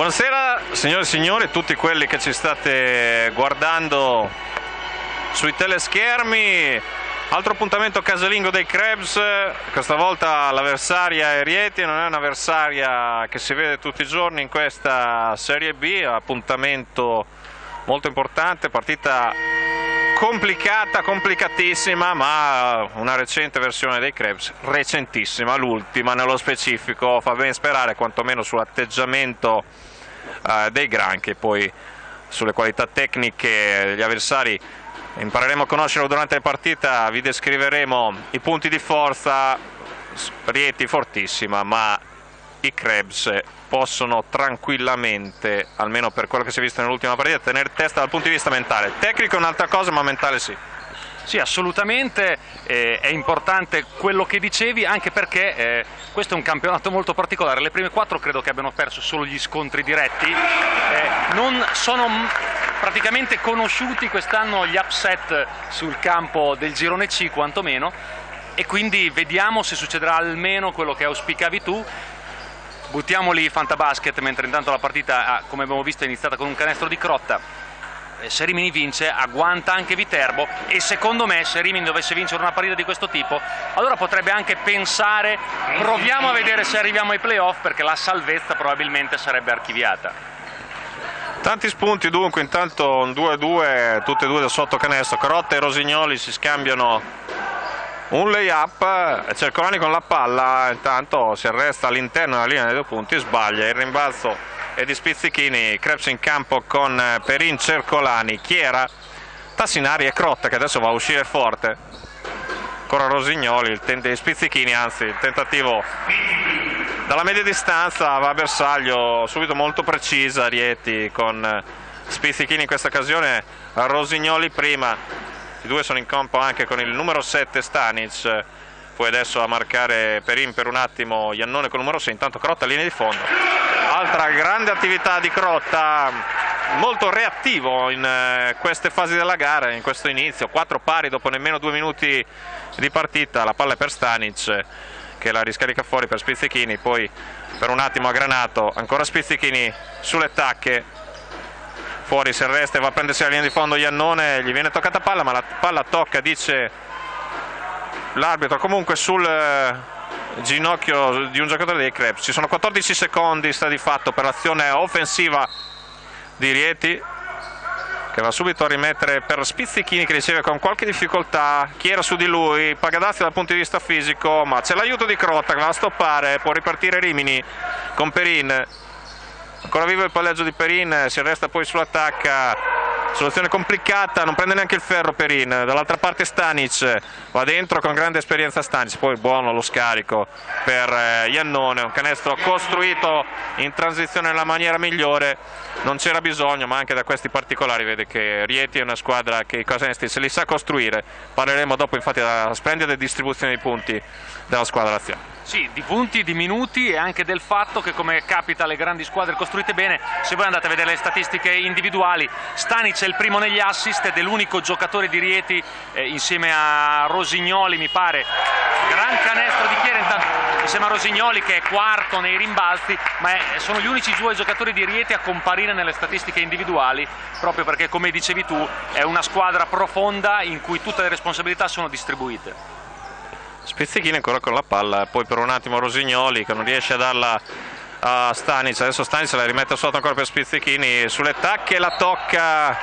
Buonasera signore e signori, tutti quelli che ci state guardando sui teleschermi. Altro appuntamento casalingo dei Krebs, questa volta l'avversaria è Rieti, non è un'avversaria che si vede tutti i giorni in questa Serie B, appuntamento molto importante, partita complicata, complicatissima, ma una recente versione dei Krebs, recentissima, l'ultima nello specifico, fa ben sperare quantomeno sull'atteggiamento eh, dei granchi, poi sulle qualità tecniche degli avversari impareremo a conoscerlo durante la partita, vi descriveremo i punti di forza, Rieti fortissima, ma i Krebs possono tranquillamente, almeno per quello che si è visto nell'ultima partita, tenere testa dal punto di vista mentale. Tecnico è un'altra cosa, ma mentale sì. Sì, assolutamente, eh, è importante quello che dicevi, anche perché eh, questo è un campionato molto particolare. Le prime quattro credo che abbiano perso solo gli scontri diretti, eh, non sono praticamente conosciuti quest'anno gli upset sul campo del girone C quantomeno. E quindi vediamo se succederà almeno quello che auspicavi tu. Buttiamoli fantabasket mentre intanto la partita come abbiamo visto è iniziata con un canestro di Crotta se Rimini vince agguanta anche Viterbo e secondo me se Rimini dovesse vincere una partita di questo tipo allora potrebbe anche pensare proviamo a vedere se arriviamo ai playoff perché la salvezza probabilmente sarebbe archiviata. Tanti spunti dunque intanto un 2-2 tutte e due da sotto canestro. Crotta e Rosignoli si scambiano un layup Cercolani con la palla intanto si arresta all'interno della linea dei due punti sbaglia il rimbalzo è di Spizzichini Krebs in campo con Perin Cercolani Chiera Tassinari e Crotta che adesso va a uscire forte. Ancora Rosignoli Spizzichini anzi il tentativo dalla media distanza va a bersaglio subito molto precisa Rieti con Spizzichini in questa occasione Rosignoli prima. I due sono in campo anche con il numero 7 Stanic poi adesso a marcare Perin per un attimo Iannone con numero 6 intanto Crotta linea di fondo. Altra grande attività di Crotta molto reattivo in eh, queste fasi della gara in questo inizio quattro pari dopo nemmeno due minuti di partita la palla è per Stanic che la riscarica fuori per Spizzichini poi per un attimo ha granato ancora Spizzichini sulle tacche. Fuori si arresta e va a prendersi la linea di fondo Iannone, gli viene toccata palla ma la palla tocca, dice l'arbitro, comunque sul eh, ginocchio di un giocatore dei Krebs. Ci sono 14 secondi, sta di fatto, per l'azione offensiva di Rieti che va subito a rimettere per Spizzichini che riceve con qualche difficoltà, chiera su di lui, Pagadazzi dal punto di vista fisico, ma c'è l'aiuto di Crotta che va a stoppare, può ripartire Rimini con Perin. Ancora vivo il palleggio di Perin si arresta poi sull'attacca soluzione complicata non prende neanche il ferro Perin. Dall'altra parte Stanic va dentro con grande esperienza Stanic poi buono lo scarico per eh, Iannone un canestro costruito in transizione nella maniera migliore. Non c'era bisogno ma anche da questi particolari vede che Rieti è una squadra che i canestri se li sa costruire. Parleremo dopo infatti della splendida distribuzione dei punti della squadra laziale sì, di punti, di minuti e anche del fatto che come capita alle grandi squadre costruite bene, se voi andate a vedere le statistiche individuali, Stanic è il primo negli assist ed è l'unico giocatore di Rieti eh, insieme a Rosignoli mi pare, gran canestro di Chiera intanto, insieme a Rosignoli che è quarto nei rimbalzi, ma è, sono gli unici due giocatori di Rieti a comparire nelle statistiche individuali, proprio perché come dicevi tu è una squadra profonda in cui tutte le responsabilità sono distribuite. Spizzichini ancora con la palla, poi per un attimo Rosignoli che non riesce a darla a Stanic, adesso Stanic la rimette sotto ancora per Spizzichini. Sulle tacche, la tocca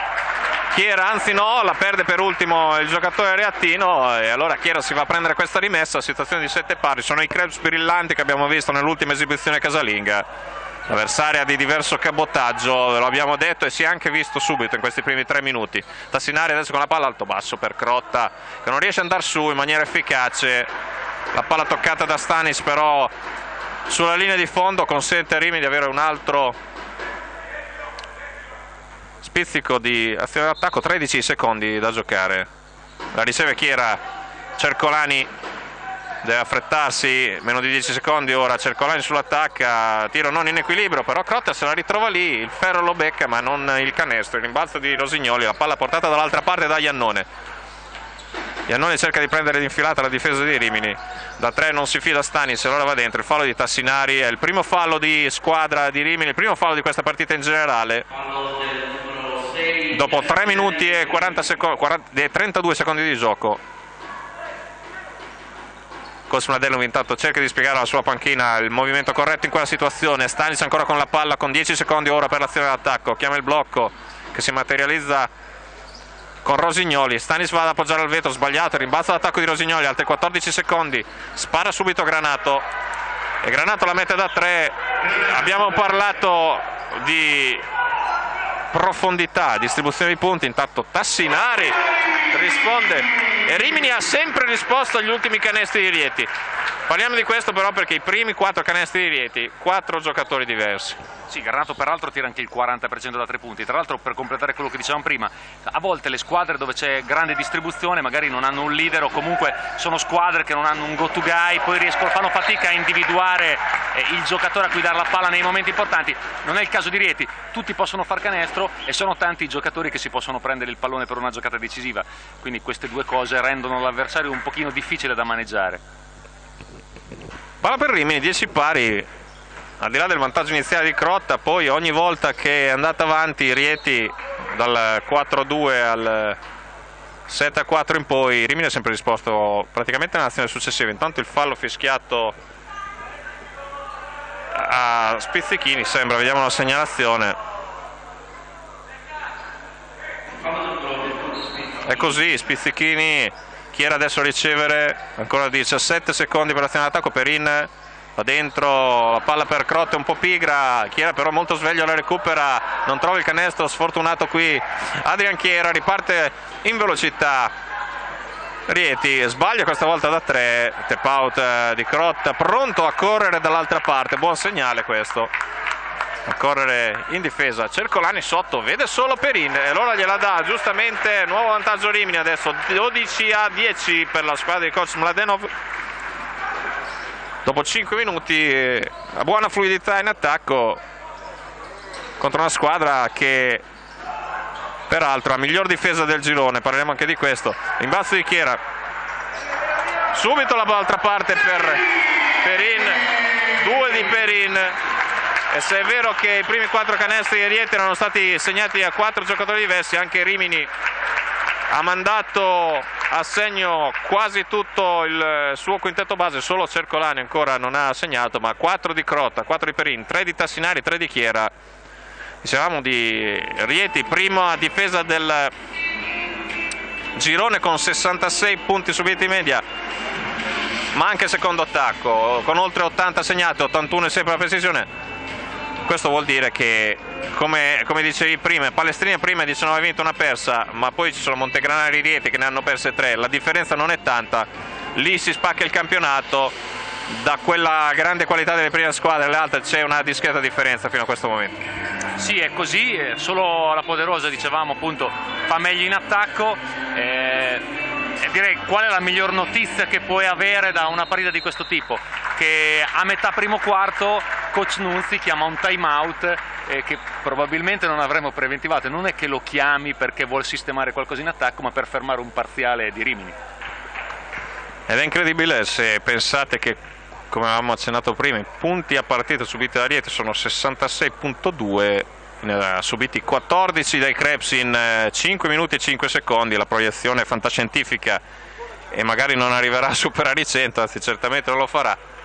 Chiera, anzi no, la perde per ultimo il giocatore Reattino. E allora Chiera si va a prendere questa rimessa, situazione di sette pari, sono i Krebs brillanti che abbiamo visto nell'ultima esibizione casalinga avversaria di diverso cabotaggio, ve lo abbiamo detto e si è anche visto subito in questi primi tre minuti. Tassinari adesso con la palla alto-basso per Crotta che non riesce ad andare su in maniera efficace, la palla toccata da Stanis però sulla linea di fondo consente a Rimi di avere un altro spizzico di azione d'attacco, 13 secondi da giocare. La riceve chi era Cercolani deve affrettarsi, meno di 10 secondi ora, Cercolani sull'attacca, tiro non in equilibrio, però Crotta se la ritrova lì, il ferro lo becca ma non il canestro, il rimbalzo di Rosignoli, la palla portata dall'altra parte da Iannone. Iannone cerca di prendere l'infilata la difesa di Rimini da tre non si fida Stanis allora va dentro il fallo di Tassinari è il primo fallo di squadra di Rimini il primo fallo di questa partita in generale dopo 3 minuti e 40 secondi, 40, 32 secondi di gioco Cosmladello intanto cerca di spiegare alla sua panchina il movimento corretto in quella situazione. Stanis ancora con la palla con 10 secondi ora per l'azione d'attacco. Chiama il blocco che si materializza con Rosignoli, Stanis va ad appoggiare al vetro, sbagliato, rimbalzo d'attacco di Rosignoli, altri 14 secondi, spara subito Granato. E Granato la mette da 3, abbiamo parlato di profondità, distribuzione di punti, intanto Tassinari risponde e Rimini ha sempre risposto agli ultimi canestri di Rieti. Parliamo di questo però perché i primi 4 canestri di Rieti, 4 giocatori diversi. Sì, Garnato peraltro tira anche il 40% da tre punti. Tra l'altro, per completare quello che dicevamo prima, a volte le squadre dove c'è grande distribuzione magari non hanno un leader o comunque sono squadre che non hanno un go to guy, poi riescono, fanno fatica a individuare eh, il giocatore a cui dare la palla nei momenti importanti. Non è il caso di Rieti, tutti possono far canestro e sono tanti i giocatori che si possono prendere il pallone per una giocata decisiva. Quindi queste due cose rendono l'avversario un pochino difficile da maneggiare. Palla per Rimini, 10 pari, al di là del vantaggio iniziale di Crotta, poi ogni volta che è andata avanti Rieti dal 4-2 al 7-4 in poi, Rimini ha sempre risposto praticamente nell'azione successiva. Intanto il fallo fischiato a Spizzichini, sembra, vediamo la segnalazione. È così, Spizzichini, chi era adesso a ricevere, ancora 17 secondi per l'azione d'attacco, Perin va dentro, la palla per Crotte un po' pigra, Chiera però molto sveglio la recupera, non trova il canestro, sfortunato qui Adrian Chiera, riparte in velocità, Rieti sbaglia questa volta da tre, tap out eh, di Crotta, pronto a correre dall'altra parte, buon segnale questo. A correre in difesa, Cercolani sotto, vede solo Perin e allora gliela dà giustamente, nuovo vantaggio Rimini adesso 12 a 10 per la squadra di coach Mladenov. Dopo 5 minuti la buona fluidità in attacco contro una squadra che peraltro ha miglior difesa del girone parleremo anche di questo. Rimbalzo di Chiera. Subito la dall'altra parte per Perin. Due di Perin e se è vero che i primi quattro canestri di Rieti erano stati segnati a quattro giocatori diversi anche Rimini ha mandato a segno quasi tutto il suo quintetto base, solo Cercolani ancora non ha segnato, ma 4 di Crotta, 4 di Perin, 3 di Tassinari, 3 di Chiera. Dicevamo di Rieti, prima difesa del girone con 66 punti subiti in media, ma anche secondo attacco, con oltre 80 segnati, 81 e 6 per la precisione. Questo vuol dire che come, come, dicevi prima, Palestrina prima dice non ha vinto una persa, ma poi ci sono Montegranari e Rieti che ne hanno perse tre, la differenza non è tanta, lì si spacca il campionato, da quella grande qualità delle prime squadre alle altre c'è una discreta differenza fino a questo momento. Sì, è così, solo la Poderosa, dicevamo appunto, fa meglio in attacco. Eh, direi qual è la miglior notizia che puoi avere da una partita di questo tipo? Che a metà primo quarto coach Nunzi chiama un time out eh, che probabilmente non avremmo preventivato. Non è che lo chiami perché vuol sistemare qualcosa in attacco, ma per fermare un parziale di Rimini. Ed è incredibile se pensate che, come avevamo accennato prima, i punti a partita subiti da Rieti sono 66.2 eh, subiti 14 dai Krebs in 5 eh, minuti e 5 secondi, la proiezione fantascientifica e magari non arriverà a superare i 100, anzi certamente non lo farà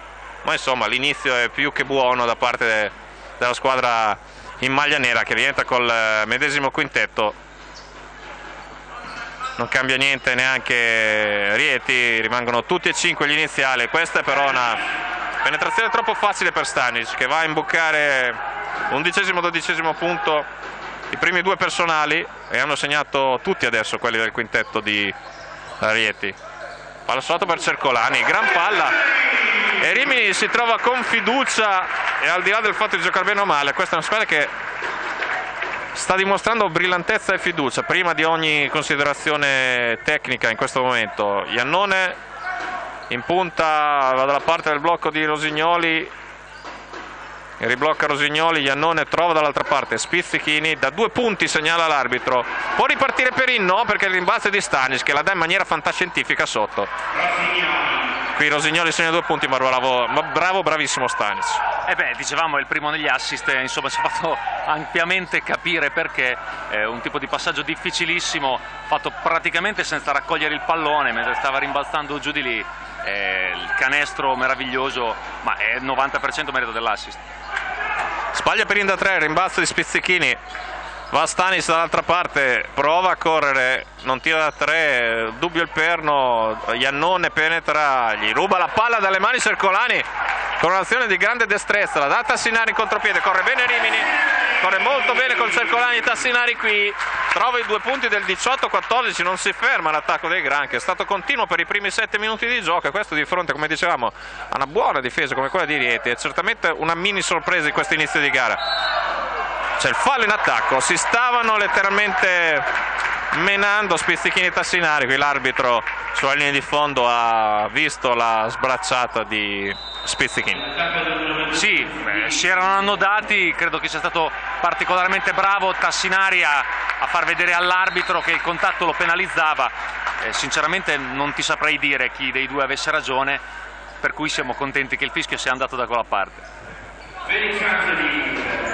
ma insomma l'inizio è più che buono da parte de, della squadra in maglia nera che rientra col eh, medesimo quintetto. Non cambia niente neanche Rieti rimangono tutti e cinque gli iniziali. Questa è però una penetrazione troppo facile per Stanic che va a imboccare undicesimo dodicesimo punto i primi due personali e hanno segnato tutti adesso quelli del quintetto di Rieti palla sotto per Cercolani gran palla. E Rimini si trova con fiducia e al di là del fatto di giocare bene o male questa è una squadra che sta dimostrando brillantezza e fiducia prima di ogni considerazione tecnica in questo momento. Iannone in punta va dalla parte del blocco di Rosignoli riblocca Rosignoli, Iannone trova dall'altra parte Spizzichini, da due punti segnala l'arbitro, può ripartire Perin? No, perché il rimbalzo è di Stanis che la dà in maniera fantascientifica sotto. Qui Rosignoli segna due punti, ma bravo, bravo bravissimo Stanis. Eh beh, dicevamo, è il primo negli assist, eh, insomma si è fatto ampiamente capire perché è un tipo di passaggio difficilissimo, fatto praticamente senza raccogliere il pallone mentre stava rimbalzando giù di lì. Eh, il canestro meraviglioso, ma è il 90% merito dell'assist. Spaglia per da 3, rimbalzo di Spizzichini. Va Stanis dall'altra parte, prova a correre, non tira da 3, dubbio il perno, Iannone penetra, gli ruba la palla dalle mani Cercolani con un'azione di grande destrezza, la dà Tassinari in contropiede, corre bene Rimini, corre molto bene col Cercolani Tassinari qui, trova i due punti del 18-14, non si ferma l'attacco dei Granchi, è stato continuo per i primi 7 minuti di gioco e questo di fronte, come dicevamo, a una buona difesa come quella di Rieti, è certamente una mini sorpresa in questo inizio di gara. C'è il fallo in attacco, si stavano letteralmente menando Spizzichini e Tassinari, qui l'arbitro sulla linea di fondo ha visto la sbracciata di Spizzichini. Sì, si erano annodati, credo che sia stato particolarmente bravo Tassinari a, a far vedere all'arbitro che il contatto lo penalizzava, eh, sinceramente non ti saprei dire chi dei due avesse ragione, per cui siamo contenti che il fischio sia andato da quella parte.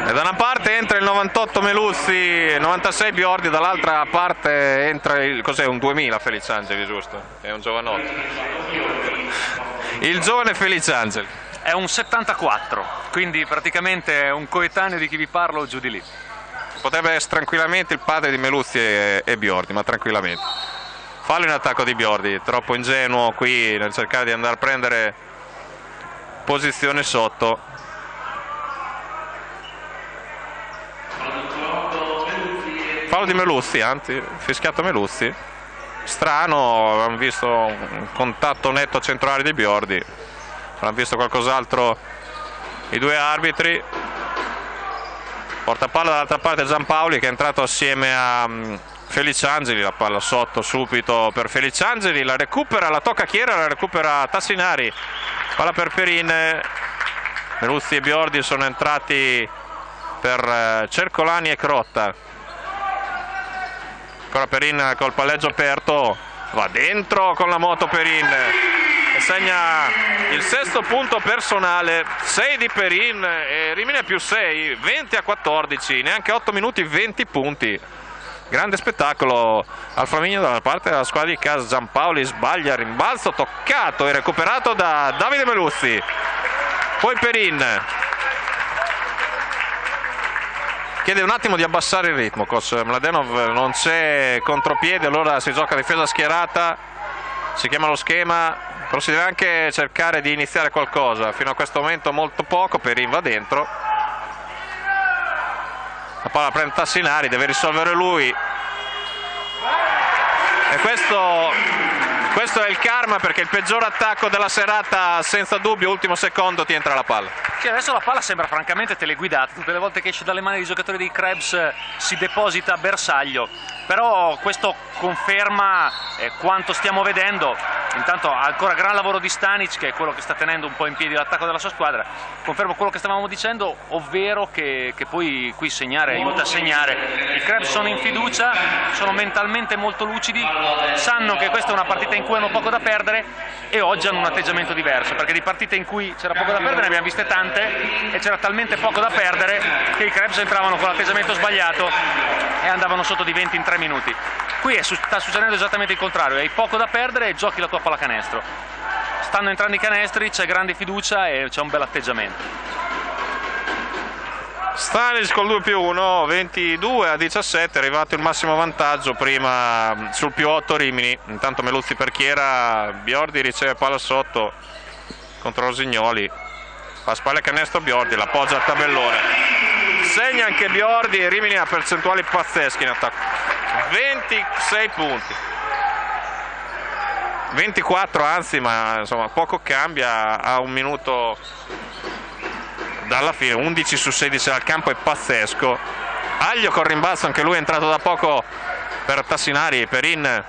E da una parte entra il 98 Meluzzi, 96 Biordi, dall'altra parte entra il, cos'è, un 2000 Feliciangeli, giusto? È un giovanotto. Il giovane Feliciangeli. È un 74, quindi praticamente è un coetaneo di chi vi parlo giù di lì. Potrebbe essere tranquillamente il padre di Meluzzi e, e Biordi, ma tranquillamente. Fallo in attacco di Biordi, troppo ingenuo qui nel cercare di andare a prendere posizione sotto Fallo di Meluzzi, anzi, fischiato Meluzzi. Strano, abbiamo visto un contatto netto centrale di Biordi. Hanno visto qualcos'altro i due arbitri. Porta palla dall'altra parte Giampaoli che è entrato assieme a mm, Feliciangeli, la palla sotto subito per Feliciangeli, la recupera, la tocca Chiera, la recupera Tassinari, palla per Perin, Meluzzi e Biordi sono entrati per eh, Cercolani e Crotta ancora Perin col palleggio aperto va dentro con la moto Perin. E segna il sesto punto personale 6 di Perin e Rimini più 6 20 a 14 neanche 8 minuti 20 punti. Grande spettacolo al Flaminio dalla parte della squadra di casa Giampaoli sbaglia rimbalzo toccato e recuperato da Davide Meluzzi poi Perin chiede un attimo di abbassare il ritmo Kos Mladenov non c'è contropiede allora si gioca difesa schierata si chiama lo schema però si deve anche cercare di iniziare qualcosa. Fino a questo momento molto poco Perin va dentro. La palla prende Tassinari deve risolvere lui. E questo questo è il karma perché il peggior attacco della serata senza dubbio, ultimo secondo ti entra la palla. Sì, adesso la palla sembra francamente teleguidata, tutte le volte che esce dalle mani dei giocatori dei Krebs eh, si deposita a bersaglio, però questo conferma eh, quanto stiamo vedendo, intanto ancora gran lavoro di Stanic che è quello che sta tenendo un po' in piedi l'attacco della sua squadra, conferma quello che stavamo dicendo, ovvero che, che poi qui segnare aiuta a segnare, i Krebs sono in fiducia, sono mentalmente molto lucidi, sanno che questa è una partita in cui hanno poco da perdere e oggi hanno un atteggiamento diverso, perché di partite in cui c'era poco da perdere ne abbiamo viste tante e c'era talmente poco da perdere che i Krebs entravano con l'atteggiamento sbagliato e andavano sotto di 20 in 3 minuti. Qui sta succedendo esattamente il contrario, hai poco da perdere e giochi la tua pallacanestro. Stanno entrando i canestri, c'è grande fiducia e c'è un bel atteggiamento. Stanis col 2 più 1, 22 a 17, è arrivato il massimo vantaggio prima sul più 8 Rimini, intanto Meluzzi per Chiera, Biordi riceve palla sotto contro Rosignoli, fa spalle canestro Biordi, l'appoggia al tabellone, segna anche Biordi e Rimini ha percentuali pazzesche in attacco, 26 punti. 24 anzi ma insomma poco cambia a un minuto dalla fine 11 su 16 al campo è pazzesco. Aglio con rimbalzo anche lui è entrato da poco per Tassinari Perin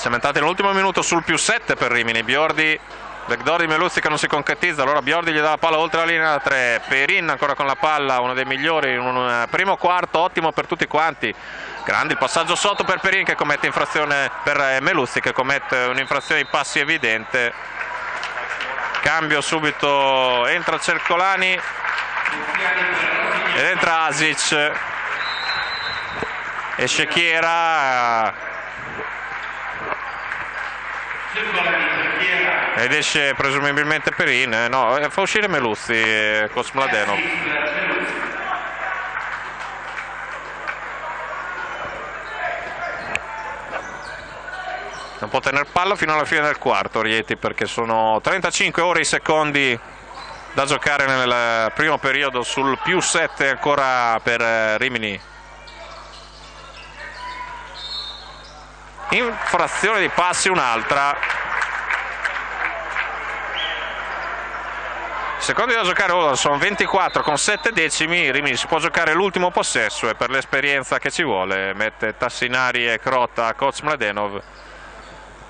siamo entrati nell'ultimo minuto sul più 7 per Rimini. Biordi Backdoor Meluzzi che non si concretizza, allora Biordi gli dà la palla oltre la linea da 3, Perin ancora con la palla, uno dei migliori, un primo quarto ottimo per tutti quanti. Grande il passaggio sotto per Perin che commette infrazione per eh, Meluzzi che commette un'infrazione di passi evidente. Cambio subito, entra Cercolani ed entra Asic. Esce Chiera. Ed esce presumibilmente Perin. Eh, no, eh, fa uscire Meluzzi e eh, non può tenere palla fino alla fine del quarto Rieti perché sono 35 ore i secondi da giocare nel primo periodo sul più 7 ancora per Rimini. Infrazione di passi un'altra. Secondi da giocare ora sono 24 con 7 decimi Rimini si può giocare l'ultimo possesso e per l'esperienza che ci vuole mette Tassinari e Crota coach Mladenov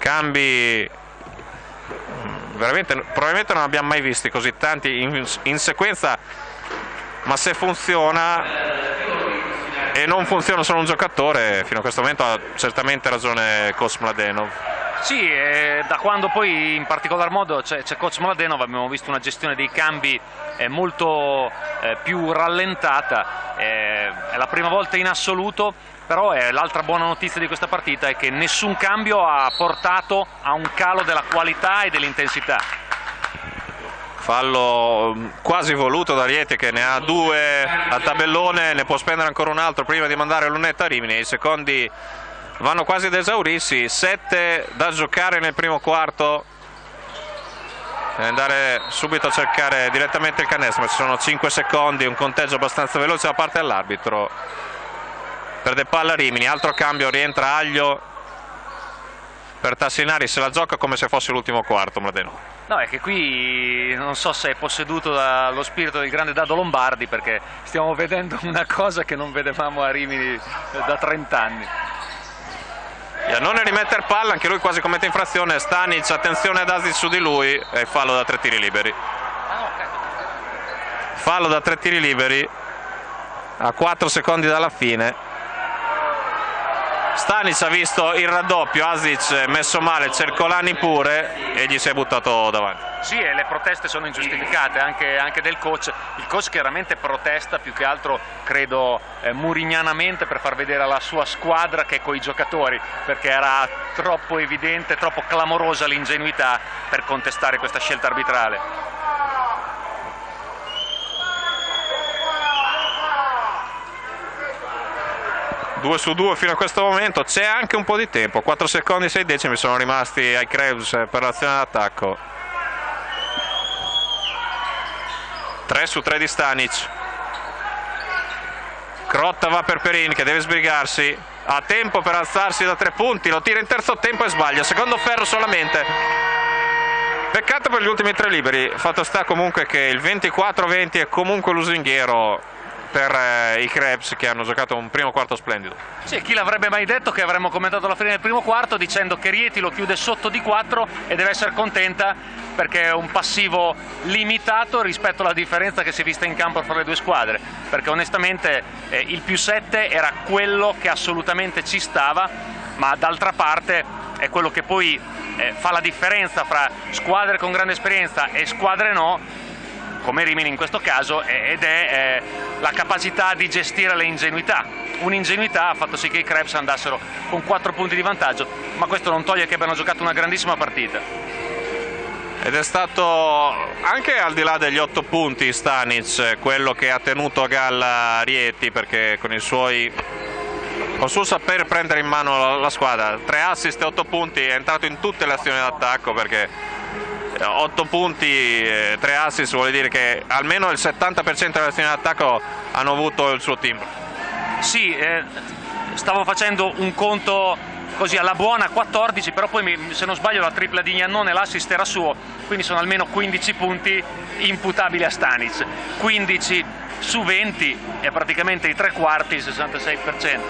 cambi veramente probabilmente non abbiamo mai visti così tanti in, in sequenza ma se funziona e non funziona solo un giocatore, fino a questo momento ha certamente ragione Coach Mladenov. Sì, da quando poi in particolar modo c'è, c'è Coach Mladenov abbiamo visto una gestione dei cambi eh, molto eh, più rallentata, eh, è la prima volta in assoluto, però l'altra buona notizia di questa partita è che nessun cambio ha portato a un calo della qualità e dell'intensità. Fallo mm, quasi voluto da Rieti che ne ha due a tabellone, ne può spendere ancora un altro prima di mandare Lunetta a Rimini, i secondi vanno quasi ad esaurirsi, 7 da giocare nel primo quarto, andare subito a cercare direttamente il canestro, ci sono 5 secondi, un conteggio abbastanza veloce da parte dell'arbitro, perde palla Rimini, altro cambio, rientra Aglio per Tassinari, se la gioca come se fosse l'ultimo quarto Mladeno. No, è che qui non so se è posseduto dallo spirito del grande Dado Lombardi perché stiamo vedendo una cosa che non vedevamo a Rimini da 30 anni. Iannone rimettere palla, anche lui quasi commette infrazione, Stanic, attenzione ad Asi su di lui e fallo da tre tiri liberi. Fallo da tre tiri liberi a 4 secondi dalla fine. Stanic ha visto il raddoppio, Asic messo male, Cercolani pure e gli si è buttato davanti. Sì, e le proteste sono ingiustificate anche, anche del coach. Il coach chiaramente protesta più che altro, credo, eh, murignanamente per far vedere alla sua squadra che coi giocatori, perché era troppo evidente, troppo clamorosa l'ingenuità per contestare questa scelta arbitrale. 2 su 2 fino a questo momento. C'è anche un po' di tempo. 4 secondi e 6 decimi sono rimasti ai Krebs per l'azione d'attacco. 3 su 3 di Stanic. Crotta va per Perin che deve sbrigarsi. Ha tempo per alzarsi da 3 punti lo tira in terzo tempo e sbaglia. Secondo ferro solamente. Peccato per gli ultimi 3 liberi. Fatto sta comunque che il 24-20 è comunque lusinghiero per eh, i Krebs che hanno giocato un primo quarto splendido. Sì, chi l'avrebbe mai detto che avremmo commentato la fine del primo quarto dicendo che Rieti lo chiude sotto di 4 e deve essere contenta perché è un passivo limitato rispetto alla differenza che si è vista in campo fra le due squadre, perché onestamente eh, il più 7 era quello che assolutamente ci stava, ma d'altra parte è quello che poi eh, fa la differenza fra squadre con grande esperienza e squadre no come Rimini in questo caso, ed è la capacità di gestire le ingenuità. Un'ingenuità ha fatto sì che i Krebs andassero con 4 punti di vantaggio, ma questo non toglie che abbiano giocato una grandissima partita. Ed è stato anche al di là degli 8 punti Stanic quello che ha tenuto a galla Rieti perché con i suoi con il suo saper prendere in mano la, squadra, 3 assist e 8 punti, è entrato in tutte le azioni d'attacco perché 8 punti, 3 assist vuol dire che almeno il 70% delle azioni d'attacco hanno avuto il suo team. Sì, eh, stavo facendo un conto così alla buona 14, però poi se non sbaglio la tripla di Gnannone l'assist era suo, quindi sono almeno 15 punti imputabili a Stanic. 15 su 20 è praticamente i tre quarti, il 66%.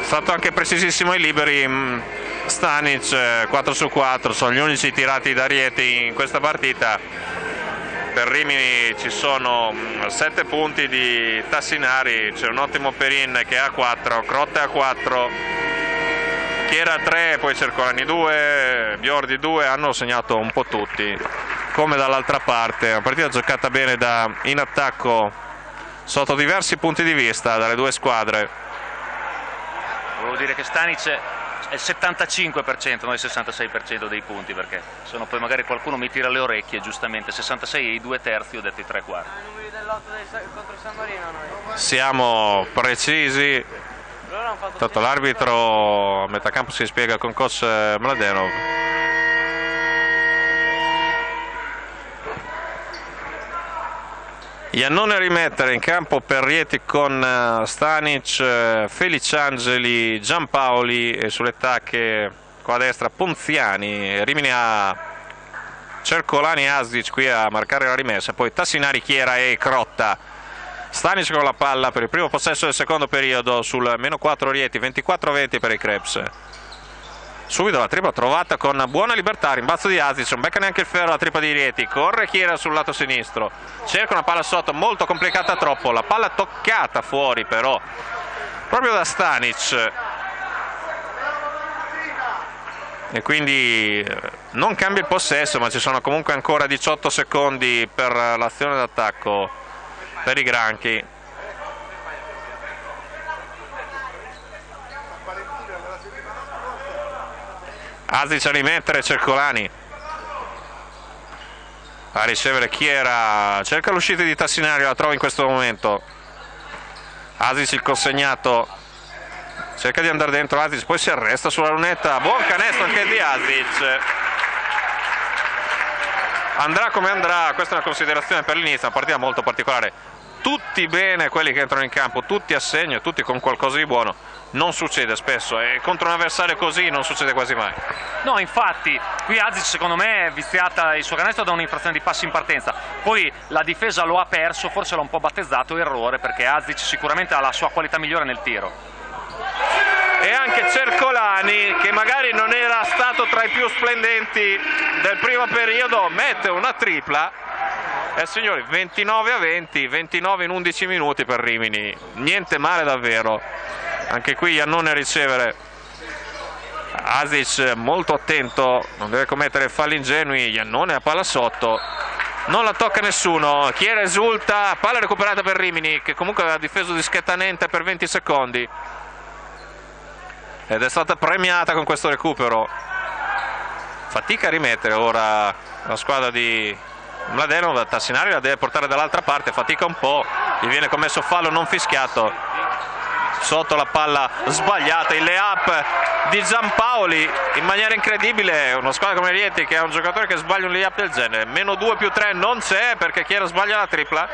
È stato anche precisissimo ai liberi, mm, Stanic 4 su 4 sono gli unici tirati da Rieti in questa partita. Per Rimini ci sono 7 mm, punti di Tassinari c'è un ottimo Perin che è a 4 Crotte a 4 Chiera a 3 poi Cercolani 2 Biordi 2 hanno segnato un po' tutti come dall'altra parte. Una partita giocata bene da, in attacco sotto diversi punti di vista dalle due squadre. Volevo dire che Stanic è il 75%, non il 66% dei punti, perché se no poi magari qualcuno mi tira le orecchie, giustamente, 66 e i due terzi, ho detto i tre quarti. contro San Marino noi. Siamo precisi, tanto l'arbitro a metà campo si spiega con coach Mladenov. Iannone rimettere in campo per Rieti con eh, Stanic, eh, Feliciangeli, Giampaoli e sulle tacche qua a destra Ponziani, Rimini a Cercolani e Asic qui a marcare la rimessa, poi Tassinari, Chiera e Crotta. Stanic con la palla per il primo possesso del secondo periodo sul meno 4 Rieti, 24-20 per i Krebs. Subito la tripla trovata con buona libertà, rimbalzo di Azic, non becca neanche il ferro la tripla di Rieti, corre Chiera sul lato sinistro, cerca una palla sotto molto complicata troppo, la palla toccata fuori però, proprio da Stanic. E quindi eh, non cambia il possesso, ma ci sono comunque ancora 18 secondi per l'azione d'attacco per i Granchi. Azic a rimettere Cercolani. A ricevere chi era? Cerca l'uscita di Tassinario la trova in questo momento. Azic il consegnato. Cerca di andare dentro Azic poi si arresta sulla lunetta. Buon canestro anche di Azic andrà come andrà questa è una considerazione per l'inizio una partita molto particolare. Tutti bene quelli che entrano in campo tutti a segno tutti con qualcosa di buono non succede spesso e contro un avversario così non succede quasi mai. No, infatti, qui Azic secondo me è viziata il suo canestro da un'infrazione di passi in partenza, poi la difesa lo ha perso, forse l'ha un po' battezzato errore perché Azic sicuramente ha la sua qualità migliore nel tiro. E anche Cercolani, che magari non era stato tra i più splendenti del primo periodo, mette una tripla. Eh signori, 29 a 20, 29 in 11 minuti per Rimini, niente male davvero anche qui Iannone a ricevere Asic molto attento non deve commettere falli ingenui Iannone a palla sotto. Non la tocca nessuno chi esulta palla recuperata per Rimini che comunque aveva difeso discretamente per 20 secondi. Ed è stata premiata con questo recupero. Fatica a rimettere ora la squadra di Mladenov Tassinari la deve portare dall'altra parte fatica un po' gli viene commesso fallo non fischiato sotto la palla sbagliata, il layup di Giampaoli in maniera incredibile, una squadra come Rieti che ha un giocatore che sbaglia un layup del genere, meno 2 più 3 non c'è perché Chiera sbaglia la tripla,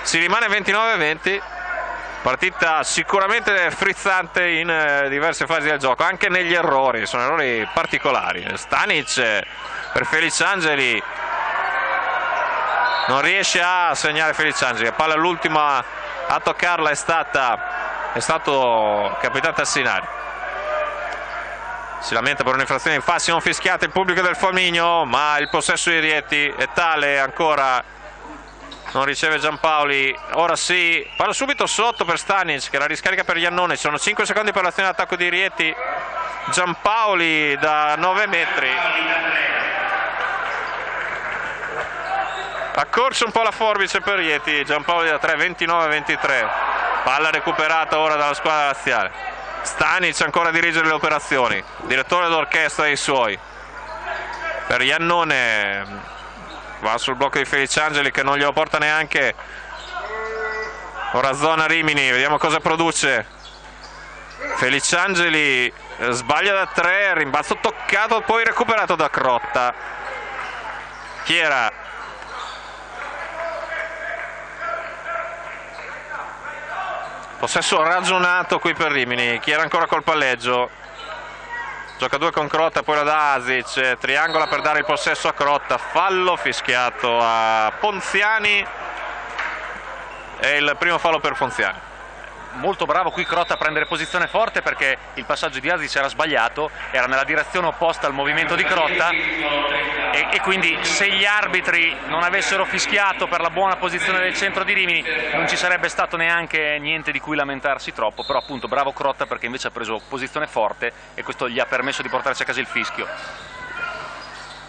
si rimane 29-20, partita sicuramente frizzante in eh, diverse fasi del gioco, anche negli errori, sono errori particolari, Stanic per Feliciangeli non riesce a segnare Feliciangeli, palla all'ultima a toccarla è, stata, è stato capitano Tassinari. Si lamenta per un'infrazione in fassi non fischiata il pubblico del Foligno ma il possesso di Rieti è tale ancora non riceve Giampaoli. Ora sì, palla subito sotto per Stanic che la riscarica per Iannone. Ci sono 5 secondi per l'azione d'attacco di Rieti Giampaoli da 9 metri accorce un po' la forbice per Rieti Giampaoli da 3 29-23 palla recuperata ora dalla squadra laziale. Stanic ancora a dirigere le operazioni. Direttore d'orchestra dei suoi. Per Iannone va sul blocco di Feliciangeli che non glielo porta neanche. Ora zona Rimini vediamo cosa produce. Feliciangeli eh, sbaglia da 3 rimbalzo toccato poi recuperato da Crotta. Chiera Possesso ragionato qui per Rimini, chi era ancora col palleggio? Gioca due con Crotta, poi la da Asic, triangola per dare il possesso a Crotta, fallo fischiato a Ponziani e il primo fallo per Ponziani. Molto bravo. Qui Crotta a prendere posizione forte perché il passaggio di Azic era sbagliato, era nella direzione opposta al movimento di Crotta e, e, quindi se gli arbitri non avessero fischiato per la buona posizione del centro di Rimini non ci sarebbe stato neanche niente di cui lamentarsi troppo, però appunto bravo Crotta perché invece ha preso posizione forte e questo gli ha permesso di portarsi a casa il fischio.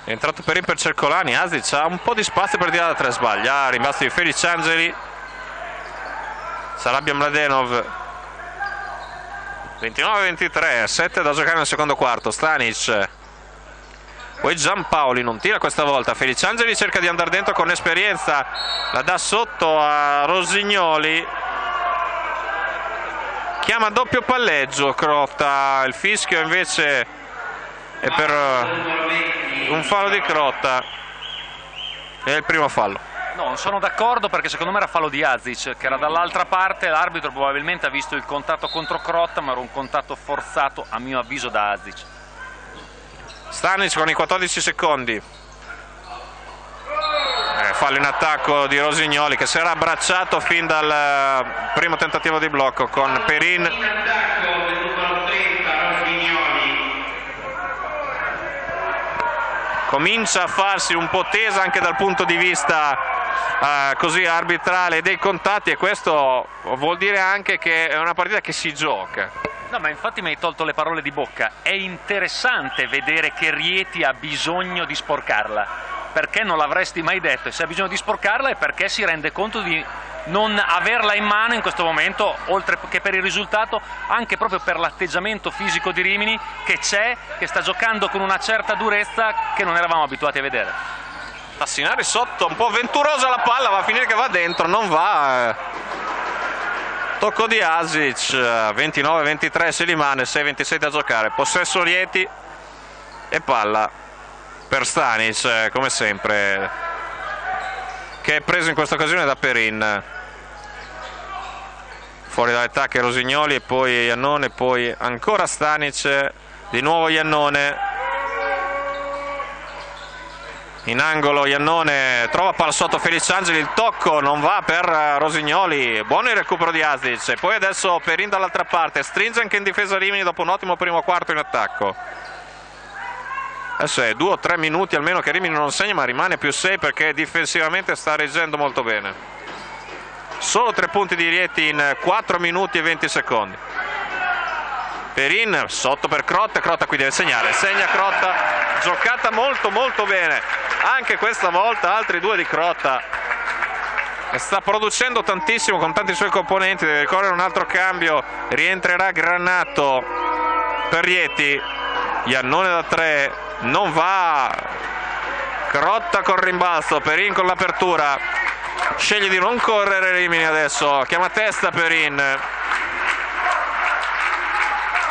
È entrato per per Cercolani, Azic ha un po' di spazio per tirare da tre sbaglia, rimasti di Felice Angeli Sarabia Mladenov. 29-23 7 da giocare nel secondo quarto Stanic. Poi Giampaoli non tira questa volta Feliciangeli cerca di andare dentro con esperienza la dà sotto a Rosignoli. Chiama doppio palleggio Crotta il fischio invece è per un fallo di Crotta è il primo fallo No, non sono d'accordo perché secondo me era fallo di Azic che era dall'altra parte, l'arbitro probabilmente ha visto il contatto contro Crotta ma era un contatto forzato a mio avviso da Azic. Stanic con i 14 secondi. Eh, fallo in attacco di Rosignoli che si era abbracciato fin dal eh, primo tentativo di blocco con Perin comincia a farsi un po' tesa anche dal punto di vista eh, così arbitrale dei contatti e questo vuol dire anche che è una partita che si gioca. No, ma infatti mi hai tolto le parole di bocca. È interessante vedere che Rieti ha bisogno di sporcarla. Perché non l'avresti mai detto? E se ha bisogno di sporcarla è perché si rende conto di non averla in mano in questo momento, oltre che per il risultato, anche proprio per l'atteggiamento fisico di Rimini che c'è, che sta giocando con una certa durezza che non eravamo abituati a vedere. Tassinari sotto, un po' avventurosa la palla, va a finire che va dentro, non va. Eh. Tocco di Asic, 29-23 si rimane, 6-26 da giocare. Possesso Rieti e palla per Stanic, eh, come sempre, che è preso in questa occasione da Perin. Fuori dall'attacco Rosignoli e poi Iannone, poi ancora Stanic, di nuovo Iannone in angolo Iannone trova palla sotto Feliciangeli il tocco non va per eh, Rosignoli. Buono il recupero di Asic. E poi adesso Perin dall'altra parte. Stringe anche in difesa Rimini dopo un ottimo primo quarto in attacco. Adesso è due o tre minuti almeno che Rimini non segna ma rimane più 6 perché difensivamente sta reggendo molto bene. Solo tre punti di Rieti in 4 minuti e 20 secondi Perin sotto per Crotta, Crotta qui deve segnare, segna Crotta, giocata molto molto bene, anche questa volta altri due di Crotta sta producendo tantissimo con tanti suoi componenti, deve correre un altro cambio, rientrerà Granato per Rieti, Iannone da 3, non va, Crotta con rimbalzo, Perin con l'apertura, sceglie di non correre Rimini adesso, chiama testa Perin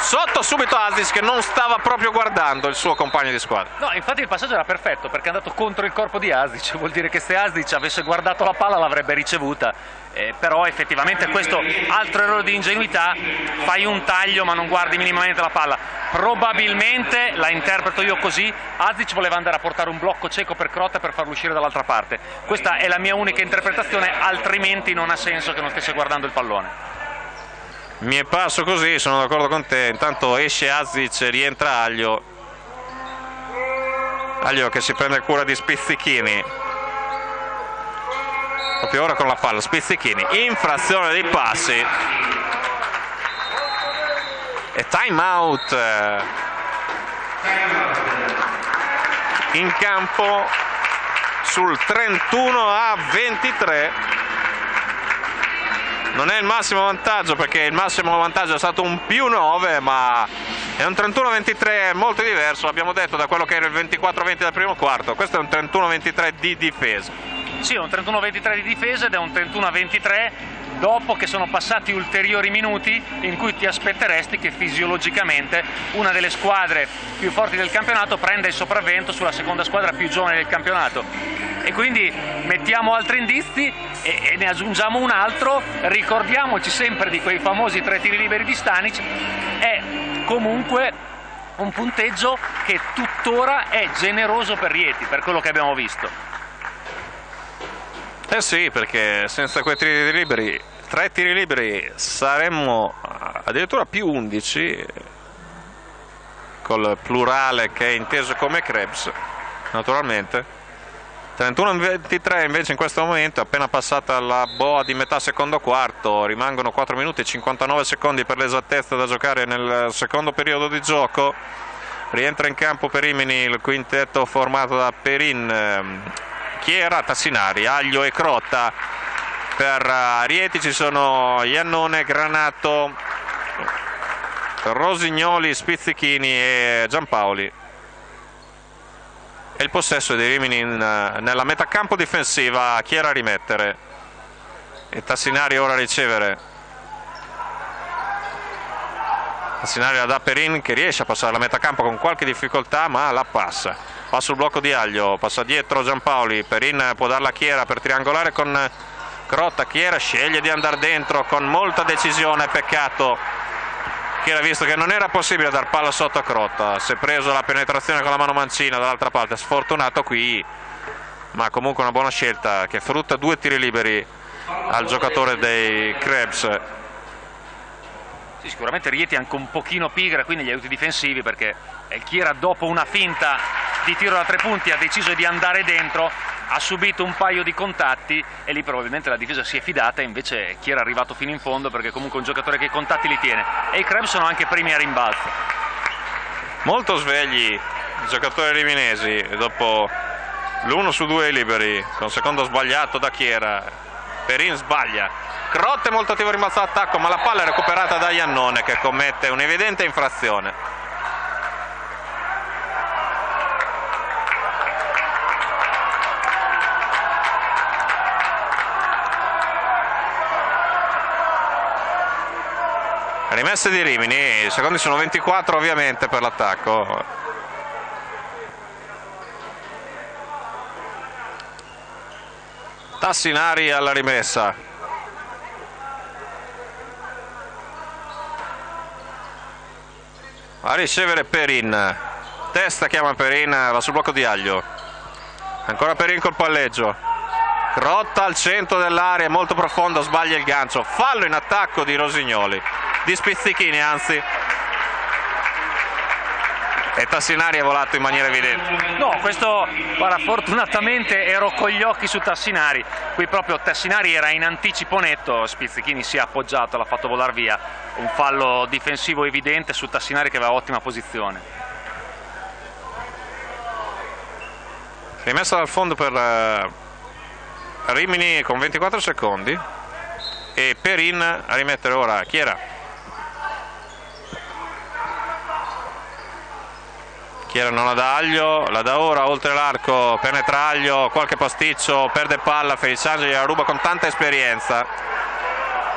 sotto subito Azic che non stava proprio guardando il suo compagno di squadra. No infatti il passaggio era perfetto perché è andato contro il corpo di Azic vuol dire che se Azic avesse guardato la palla l'avrebbe ricevuta. Eh, però effettivamente questo altro errore di ingenuità fai un taglio ma non guardi minimamente la palla. Probabilmente la interpreto io così Azic voleva andare a portare un blocco cieco per Crotta per farlo uscire dall'altra parte. Questa è la mia unica interpretazione altrimenti non ha senso che non stesse guardando il pallone mi è parso così, sono d'accordo con te. Intanto esce Azic rientra Aglio. Aglio che si prende cura di Spizzichini. Proprio ora con la palla, Spizzichini. Infrazione dei passi. E time out. In campo sul 31 a 23 non è il massimo vantaggio perché il massimo vantaggio è stato un più 9 ma è un 31-23 molto diverso abbiamo detto da quello che era il 24-20 del primo quarto. Questo è un 31-23 di difesa. Sì è un 31-23 di difesa ed è un 31-23 dopo che sono passati ulteriori minuti in cui ti aspetteresti che fisiologicamente una delle squadre più forti del campionato prenda il sopravvento sulla seconda squadra più giovane del campionato. E quindi mettiamo altri indizi e, e ne aggiungiamo un altro, ricordiamoci sempre di quei famosi tre tiri liberi di Stanic, è comunque un punteggio che tuttora è generoso per Rieti, per quello che abbiamo visto. Eh sì, perché senza quei tiri liberi tre tiri liberi saremmo addirittura più 11 col plurale che è inteso come Krebs naturalmente. 31-23 invece in questo momento appena passata la boa di metà secondo quarto rimangono 4 minuti e 59 secondi per l'esattezza da giocare nel secondo periodo di gioco. Rientra in campo per Imini il quintetto formato da Perin ehm, Chiera, Tassinari, Aglio e Crotta per eh, Rieti ci sono Iannone, Granato Rosignoli, Spizzichini e Giampaoli. E il possesso di Rimini in, nella metacampo difensiva Chiera a rimettere? E Tassinari ora a ricevere. Tassinari la dà Perin che riesce a passare la metacampo con qualche difficoltà ma la passa. Passa il blocco di Aglio passa dietro Giampaoli Perin può darla a Chiera per triangolare con Crotta Chiera sceglie di andare dentro con molta decisione peccato. Che era visto che non era possibile dar palla sotto a Crotta si è preso la penetrazione con la mano mancina dall'altra parte. Sfortunato qui ma comunque una buona scelta che frutta due tiri liberi al giocatore dei Krebs. Sì, sicuramente Rieti è anche un pochino pigra qui negli aiuti difensivi perché Chiera dopo una finta di tiro da tre punti ha deciso di andare dentro ha subito un paio di contatti e lì probabilmente la difesa si è fidata invece chi era arrivato fino in fondo perché comunque è un giocatore che i contatti li tiene. E i Krebs sono anche primi a rimbalzo. Molto svegli i giocatori riminesi dopo l'1 su 2 liberi con secondo sbagliato da Chiera. Perin sbaglia. Crotte molto attivo rimbalzo d'attacco ma la palla è recuperata da Iannone che commette un'evidente infrazione rimesse di Rimini, i secondi sono 24 ovviamente per l'attacco. Tassinari alla rimessa. A ricevere Perin. Testa chiama Perin, va sul blocco di Aglio. Ancora Perin col palleggio. Crotta al centro dell'area, molto profondo, sbaglia il gancio. Fallo in attacco di Rosignoli di Spizzichini anzi e Tassinari è volato in maniera evidente. No, questo guarda, fortunatamente ero con gli occhi su Tassinari, qui proprio Tassinari era in anticipo netto, Spizzichini si è appoggiato, l'ha fatto volare via, un fallo difensivo evidente su Tassinari che aveva ottima posizione. Rimessa dal fondo per uh, Rimini con 24 secondi e Perin a rimettere ora chi era? Chiera non la Aglio, la dà ora oltre l'arco, penetra Aglio, qualche pasticcio, perde palla, Felicangeli la ruba con tanta esperienza.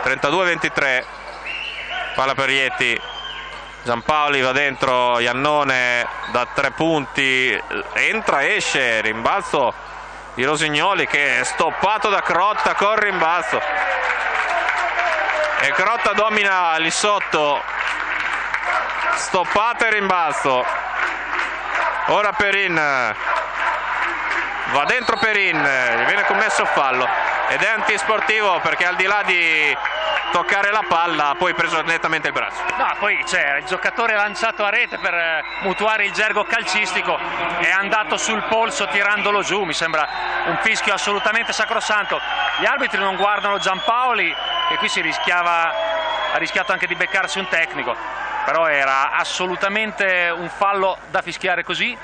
32-23, palla per Ieti, Giampaoli va dentro, Iannone da tre punti, entra, esce, rimbalzo di Rosignoli che è stoppato da Crotta con rimbalzo. E Crotta domina lì sotto, stoppato e rimbalzo ora Perin va dentro Perin gli viene commesso fallo. Ed è antisportivo perché al di là di toccare la palla ha poi preso nettamente il braccio no, poi c'è il giocatore lanciato a rete per eh, mutuare il gergo calcistico. È andato sul polso tirandolo giù mi sembra un fischio assolutamente sacrosanto. Gli arbitri non guardano Giampaoli e qui si rischiava ha rischiato anche di beccarsi un tecnico però era assolutamente un fallo da fischiare così.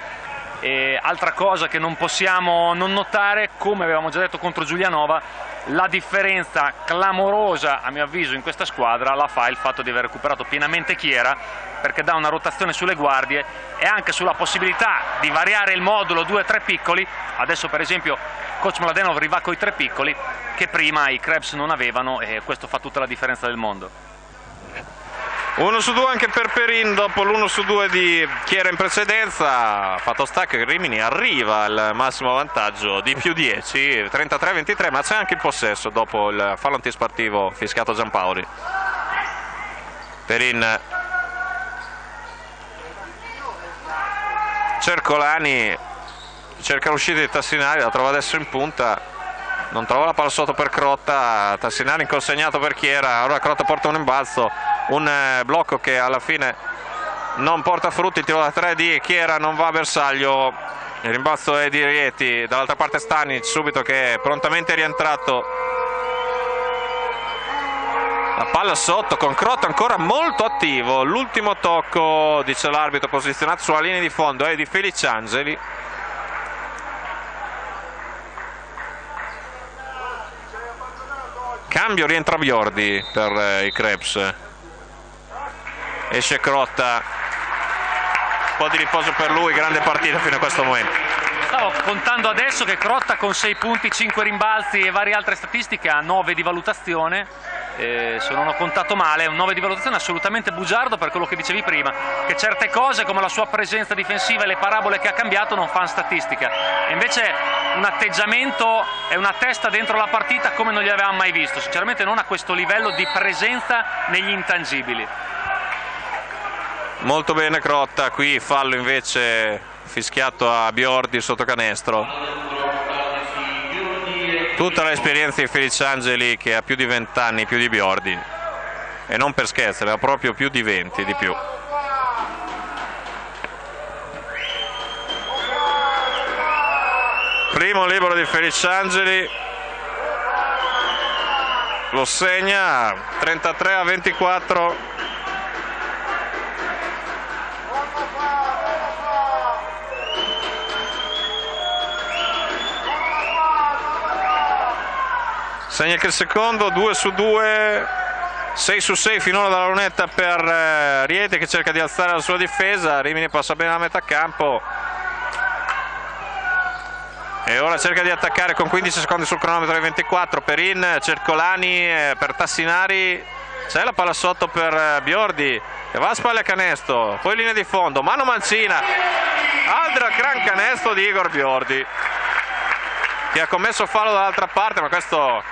E altra cosa che non possiamo non notare, come avevamo già detto contro Giulianova, la differenza clamorosa a mio avviso in questa squadra la fa il fatto di aver recuperato pienamente Chiera perché dà una rotazione sulle guardie e anche sulla possibilità di variare il modulo 2-3 piccoli adesso per esempio coach Mladenov rivà con i tre piccoli che prima i Krebs non avevano e questo fa tutta la differenza del mondo 1 su 2 anche per Perin dopo l'1 su 2 di chi era in precedenza. Fatto sta che Rimini arriva al massimo vantaggio di più 10 33-23 ma c'è anche il possesso dopo il fallo antispartivo fischiato Giampaoli. Perin. Cercolani cerca l'uscita di Tassinari la trova adesso in punta non trova la palla sotto per Crotta, Tassinari inconsegnato per Chiera, ora Crotta porta un imbalzo, un eh, blocco che alla fine non porta frutti, il tiro da 3 di Chiera non va a bersaglio, il rimbalzo è di Rieti, dall'altra parte Stanic subito che è prontamente rientrato. La palla sotto con Crotta ancora molto attivo l'ultimo tocco dice l'arbitro posizionato sulla linea di fondo è di Feliciangeli cambio rientra Biordi per eh, i Krebs esce Crotta. Un po' di riposo per lui grande partita fino a questo momento stavo contando adesso che Crotta con 6 punti 5 rimbalzi e varie altre statistiche ha 9 di valutazione eh, se non ho contato male, è un 9 di valutazione assolutamente bugiardo per quello che dicevi prima, che certe cose come la sua presenza difensiva e le parabole che ha cambiato non fanno statistica. E invece un atteggiamento e una testa dentro la partita come non li avevamo mai visto, sinceramente non a questo livello di presenza negli intangibili. Molto bene Crotta, qui fallo invece fischiato a Biordi sotto canestro. Tutta l'esperienza di Feliciangeli che ha più di 20 anni, più di Biordi. E non per scherzo, ha proprio più di 20 di più. Primo libero di Feliciangeli, lo segna 33 a 24 segna che il secondo 2 su 2 6 su 6 finora dalla lunetta per eh, Riete che cerca di alzare la sua difesa Rimini passa bene a metà campo. E ora cerca di attaccare con 15 secondi sul cronometro di 24 Perin, Cercolani eh, per Tassinari. C'è la palla sotto per eh, Biordi che va a spalle a canestro poi linea di fondo, mano mancina. Altro gran canestro di Igor Biordi che ha commesso fallo dall'altra parte ma questo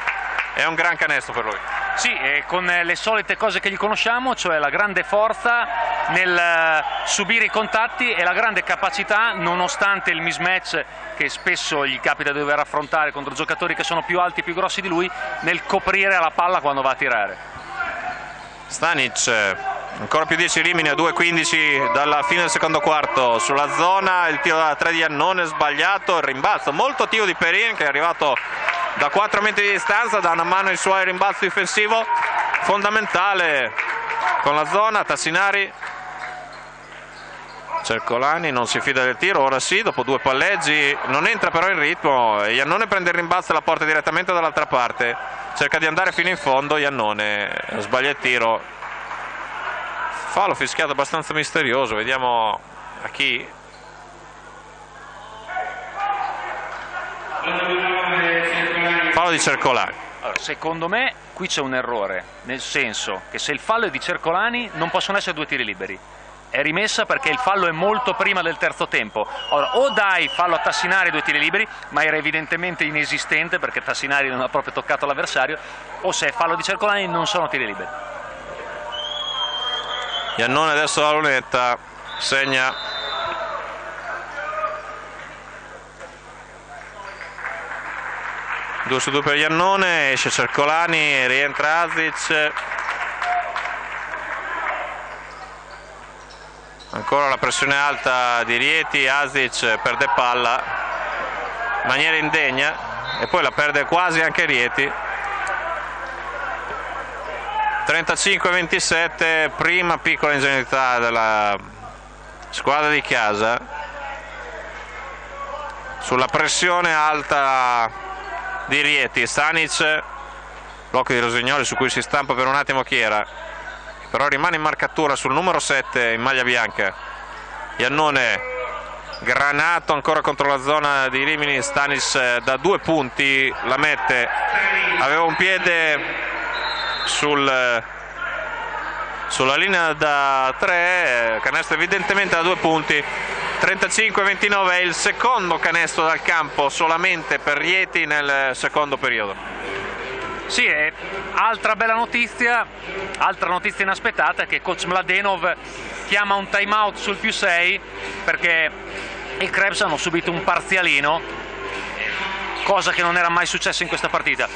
è un gran canestro per lui. Sì, con le solite cose che gli conosciamo, cioè la grande forza nel eh, subire i contatti e la grande capacità, nonostante il mismatch che spesso gli capita di dover affrontare contro giocatori che sono più alti e più grossi di lui, nel coprire la palla quando va a tirare. Stanic, ancora più 10 Rimini a 2-15 dalla fine del secondo quarto sulla zona, il tiro da 3 di Annone sbagliato, il rimbalzo molto attivo di Perin che è arrivato da 4 metri di distanza dà una mano ai suoi rimbalzo difensivo. Fondamentale. Con la zona Tassinari. Cercolani non si fida del tiro, ora sì, dopo due palleggi, non entra però in ritmo, Iannone prende il rimbalzo e la porta direttamente dall'altra parte, cerca di andare fino in fondo, Iannone sbaglia il tiro, fallo fischiato abbastanza misterioso, vediamo a chi. Fallo di Cercolani. Allora, secondo me qui c'è un errore, nel senso che se il fallo è di Cercolani non possono essere due tiri liberi. È rimessa perché il fallo è molto prima del terzo tempo. Ora, o dai fallo a Tassinari due tiri liberi, ma era evidentemente inesistente perché Tassinari non ha proprio toccato l'avversario, o se è fallo di Cercolani non sono tiri liberi. Iannone adesso la lunetta segna 2 su 2 per Iannone, esce Cercolani, rientra Azic. Ancora la pressione alta di Rieti, Azic perde palla in maniera indegna e poi la perde quasi anche Rieti. 35-27, prima piccola ingenuità della squadra di casa sulla pressione alta di Rieti, Stanic, blocco di Rosignoli su cui si stampa per un attimo Chiera, però rimane in marcatura sul numero 7 in maglia bianca. Iannone granato ancora contro la zona di Rimini, Stanis eh, da due punti la mette, aveva un piede sul, sulla linea da 3, eh, canestro evidentemente da due punti, 35-29 è il secondo canestro dal campo solamente per Rieti nel secondo periodo. Sì, è altra bella notizia, altra notizia inaspettata è che coach Mladenov chiama un time out sul più 6 perché i Krebs hanno subito un parzialino cosa che non era mai successa in questa partita.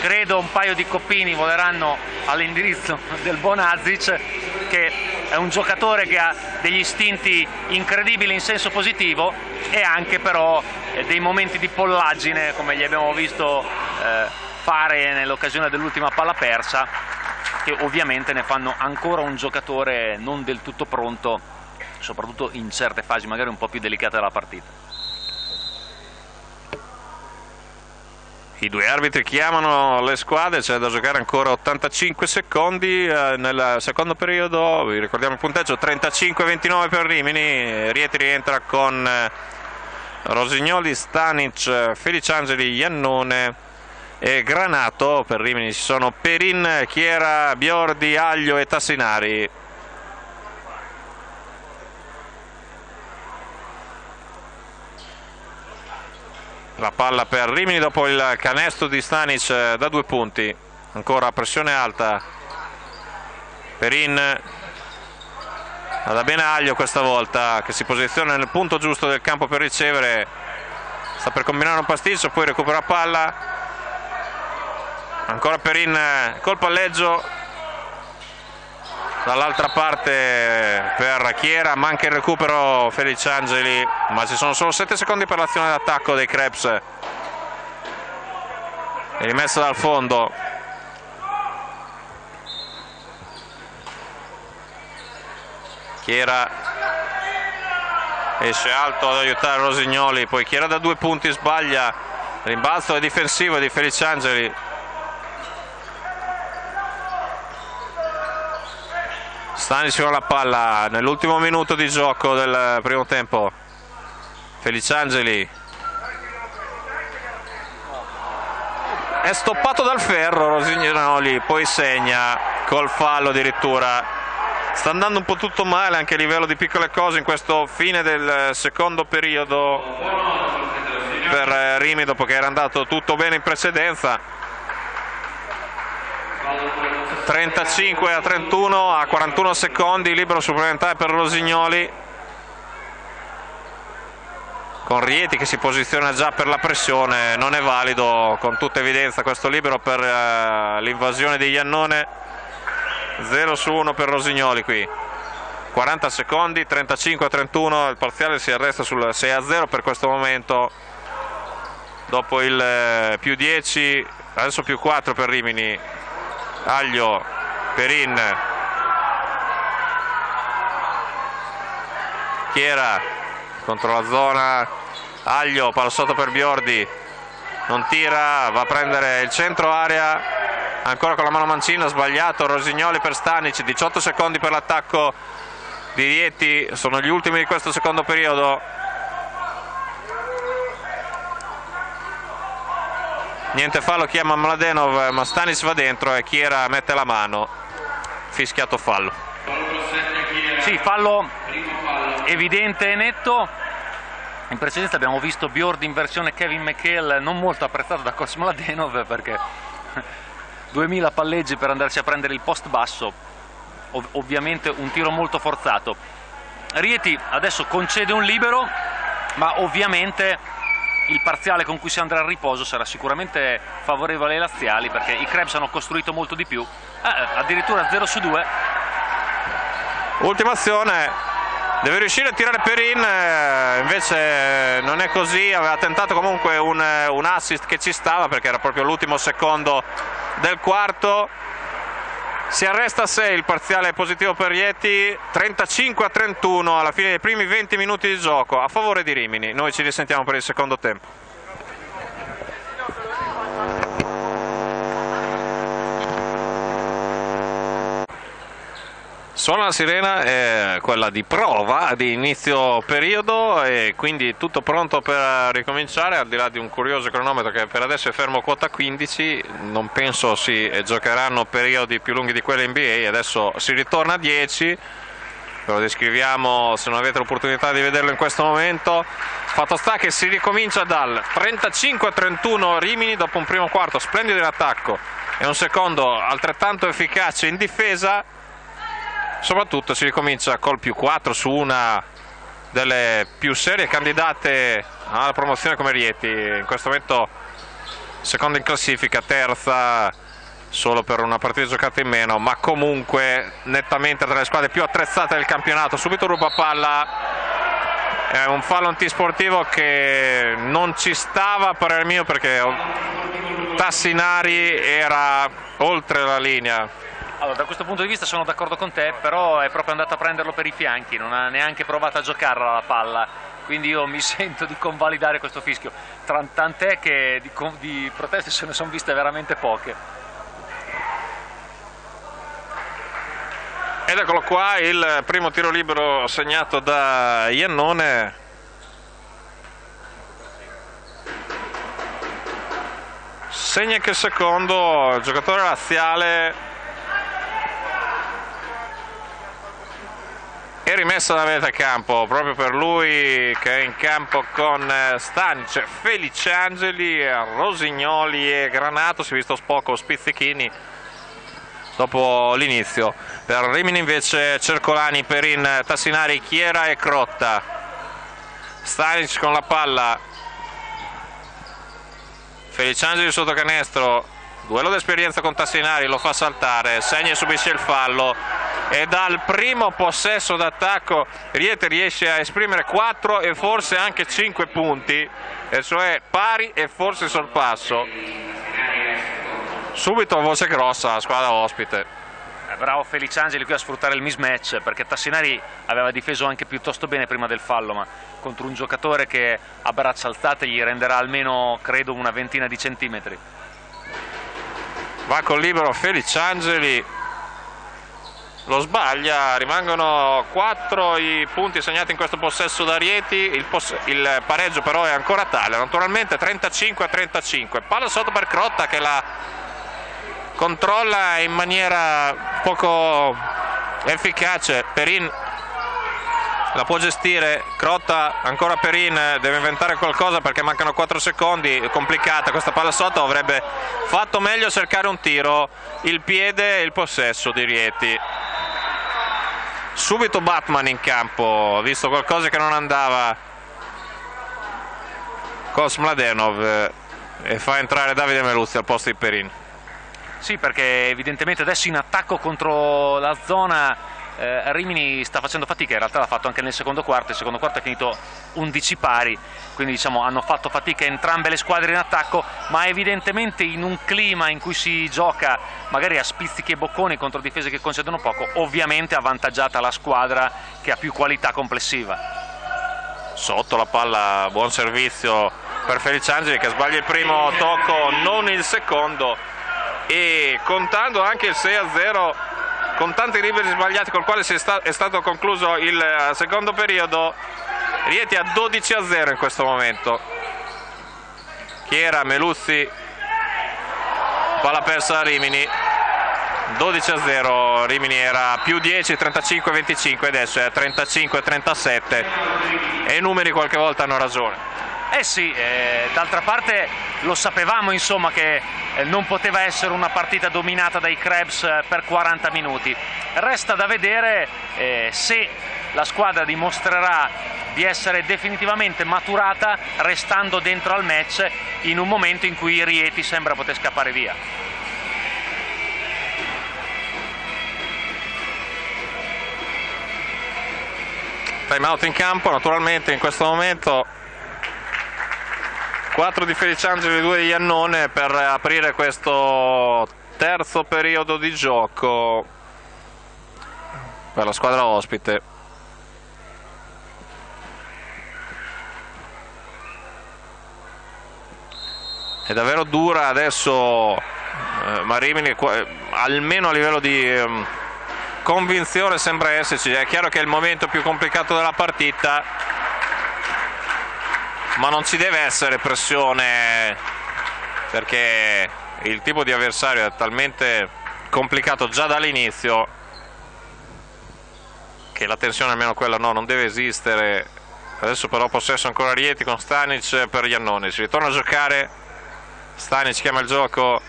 Credo un paio di coppini voleranno all'indirizzo del buon Azic che è un giocatore che ha degli istinti incredibili in senso positivo e anche però eh, dei momenti di pollaggine come gli abbiamo visto eh, fare nell'occasione dell'ultima palla persa che ovviamente ne fanno ancora un giocatore non del tutto pronto soprattutto in certe fasi magari un po' più delicate della partita. I due arbitri chiamano le squadre, c'è da giocare ancora 85 secondi eh, nel secondo periodo, vi ricordiamo il punteggio 35-29 per Rimini, Rieti rientra con eh, Rosignoli, Stanic, Feliciangeli, Iannone e Granato, per Rimini ci sono Perin, Chiera, Biordi, Aglio e Tassinari. La palla per Rimini dopo il canestro di Stanic eh, da due punti. Ancora pressione alta. Perin da bene Aglio questa volta che si posiziona nel punto giusto del campo per ricevere. Sta per combinare un pasticcio poi recupera palla. Ancora Perin eh, col palleggio dall'altra parte per Chiera manca il recupero Felice Angeli ma ci sono solo 7 secondi per l'azione d'attacco dei Krebs rimessa dal fondo. Chiera esce alto ad aiutare Rosignoli poi Chiera da due punti sbaglia. Rimbalzo difensivo di Felice Stanic con la palla. Nell'ultimo minuto di gioco del primo tempo. Feliciangeli è stoppato dal ferro Rosignoli poi segna col fallo addirittura. Sta andando un po' tutto male anche a livello di piccole cose in questo fine del secondo periodo per Rimi dopo che era andato tutto bene in precedenza 35 a 31 a 41 secondi libero supplementare per Rosignoli. Con Rieti che si posiziona già per la pressione non è valido con tutta evidenza questo libero per uh, l'invasione di Iannone. 0 su 1 per Rosignoli qui. 40 secondi 35 a 31 il parziale si arresta sul 6 a 0 per questo momento. Dopo il eh, più 10 adesso più 4 per Rimini Aglio, Perin, Chiera contro la zona, Aglio, palo sotto per Biordi, non tira, va a prendere il centro area, ancora con la mano mancina, sbagliato, Rosignoli per Stanic, 18 secondi per l'attacco di Rieti, sono gli ultimi di questo secondo periodo, niente fallo chiama Mladenov ma Stanis va dentro e Chiera mette la mano. Fischiato fallo. Sì fallo evidente e netto. In precedenza abbiamo visto Bjord in versione Kevin McHale non molto apprezzato da Coach Mladenov perché 2000 palleggi per andarci a prendere il post basso ov ovviamente un tiro molto forzato. Rieti adesso concede un libero ma ovviamente il parziale con cui si andrà al riposo sarà sicuramente favorevole ai laziali perché i Krebs hanno costruito molto di più, eh, addirittura 0 su 2. Ultima azione, deve riuscire a tirare Perin, eh, invece non è così, aveva tentato comunque un, un assist che ci stava perché era proprio l'ultimo secondo del quarto si arresta a 6 il parziale positivo per Rieti 35 a 31 alla fine dei primi 20 minuti di gioco a favore di Rimini. Noi ci risentiamo per il secondo tempo Suona la sirena, è quella di prova di inizio periodo e quindi tutto pronto per ricominciare al di là di un curioso cronometro che per adesso è fermo quota 15, non penso si giocheranno periodi più lunghi di quelli NBA, adesso si ritorna a 10, ve lo descriviamo se non avete l'opportunità di vederlo in questo momento, fatto sta che si ricomincia dal 35 a 31 Rimini dopo un primo quarto splendido in attacco e un secondo altrettanto efficace in difesa soprattutto si ricomincia col più 4 su una delle più serie candidate alla promozione come Rieti in questo momento seconda in classifica, terza solo per una partita giocata in meno, ma comunque nettamente tra le squadre più attrezzate del campionato. Subito ruba palla, è un fallo antisportivo che non ci stava per il mio perché Tassinari era oltre la linea. Allora, da questo punto di vista sono d'accordo con te, però è proprio andato a prenderlo per i fianchi, non ha neanche provato a giocarla la palla, quindi io mi sento di convalidare questo fischio, tant'è che di, di proteste se ne sono viste veramente poche. Ed eccolo qua il primo tiro libero segnato da Iannone. Segna che il secondo, il giocatore laziale è rimessa da metà campo proprio per lui che è in campo con Stanic, Feliciangeli, Rosignoli e Granato, si è visto poco Spizzichini dopo l'inizio. Per Rimini invece Cercolani, Perin, Tassinari, Chiera e Crotta. Stanic con la palla. Feliciangeli sotto canestro. Duello d'esperienza con Tassinari, lo fa saltare, segna e subisce il fallo. E dal primo possesso d'attacco Riete riesce a esprimere 4 e forse anche 5 punti, e cioè pari e forse sorpasso. Subito voce grossa la squadra ospite. Eh, bravo Feliciangeli qui a sfruttare il mismatch perché Tassinari aveva difeso anche piuttosto bene prima del fallo ma contro un giocatore che a braccia alzate gli renderà almeno credo una ventina di centimetri va col libero Feliciangeli lo sbaglia, rimangono 4 i punti segnati in questo possesso da Rieti, il, il pareggio però è ancora tale, naturalmente 35 a 35, palla sotto per Crotta che la controlla in maniera poco efficace. Perin la può gestire Crotta ancora Perin deve inventare qualcosa perché mancano 4 secondi complicata questa palla sotto avrebbe fatto meglio cercare un tiro il piede e il possesso di Rieti. Subito Batman in campo ha visto qualcosa che non andava. Con Smladenov eh, e fa entrare Davide Meluzzi al posto di Perin. Sì, perché evidentemente adesso in attacco contro la zona eh, Rimini sta facendo fatica, in realtà l'ha fatto anche nel secondo quarto, il secondo quarto è finito 11 pari, quindi diciamo hanno fatto fatica entrambe le squadre in attacco, ma evidentemente in un clima in cui si gioca magari a spizzichi e bocconi contro difese che concedono poco, ovviamente avvantaggiata la squadra che ha più qualità complessiva. Sotto la palla, buon servizio per Feliciangeli che sbaglia il primo tocco, non il secondo e contando anche il 6 a 0 con tanti liberi sbagliati col quale è stato concluso il eh, secondo periodo Rieti a 12 a 0 in questo momento. Chiera, Meluzzi palla persa da Rimini 12 a 0 Rimini era più 10 35 25 adesso è a 35 37 e i numeri qualche volta hanno ragione eh sì, eh, d'altra parte lo sapevamo insomma che eh, non poteva essere una partita dominata dai Krebs eh, per 40 minuti. Resta da vedere eh, se la squadra dimostrerà di essere definitivamente maturata restando dentro al match in un momento in cui Rieti sembra poter scappare via. Time out in campo naturalmente in questo momento 4 di Feliciangeli e 2 di Iannone per aprire questo terzo periodo di gioco per la squadra ospite. È davvero dura adesso eh, Marimini, almeno a livello di eh, convinzione sembra esserci, è chiaro che è il momento più complicato della partita ma non ci deve essere pressione perché il tipo di avversario è talmente complicato già dall'inizio che la tensione almeno quella no, non deve esistere. Adesso però possesso ancora Rieti con Stanic per Iannone. Si ritorna a giocare. Stanic chiama il gioco.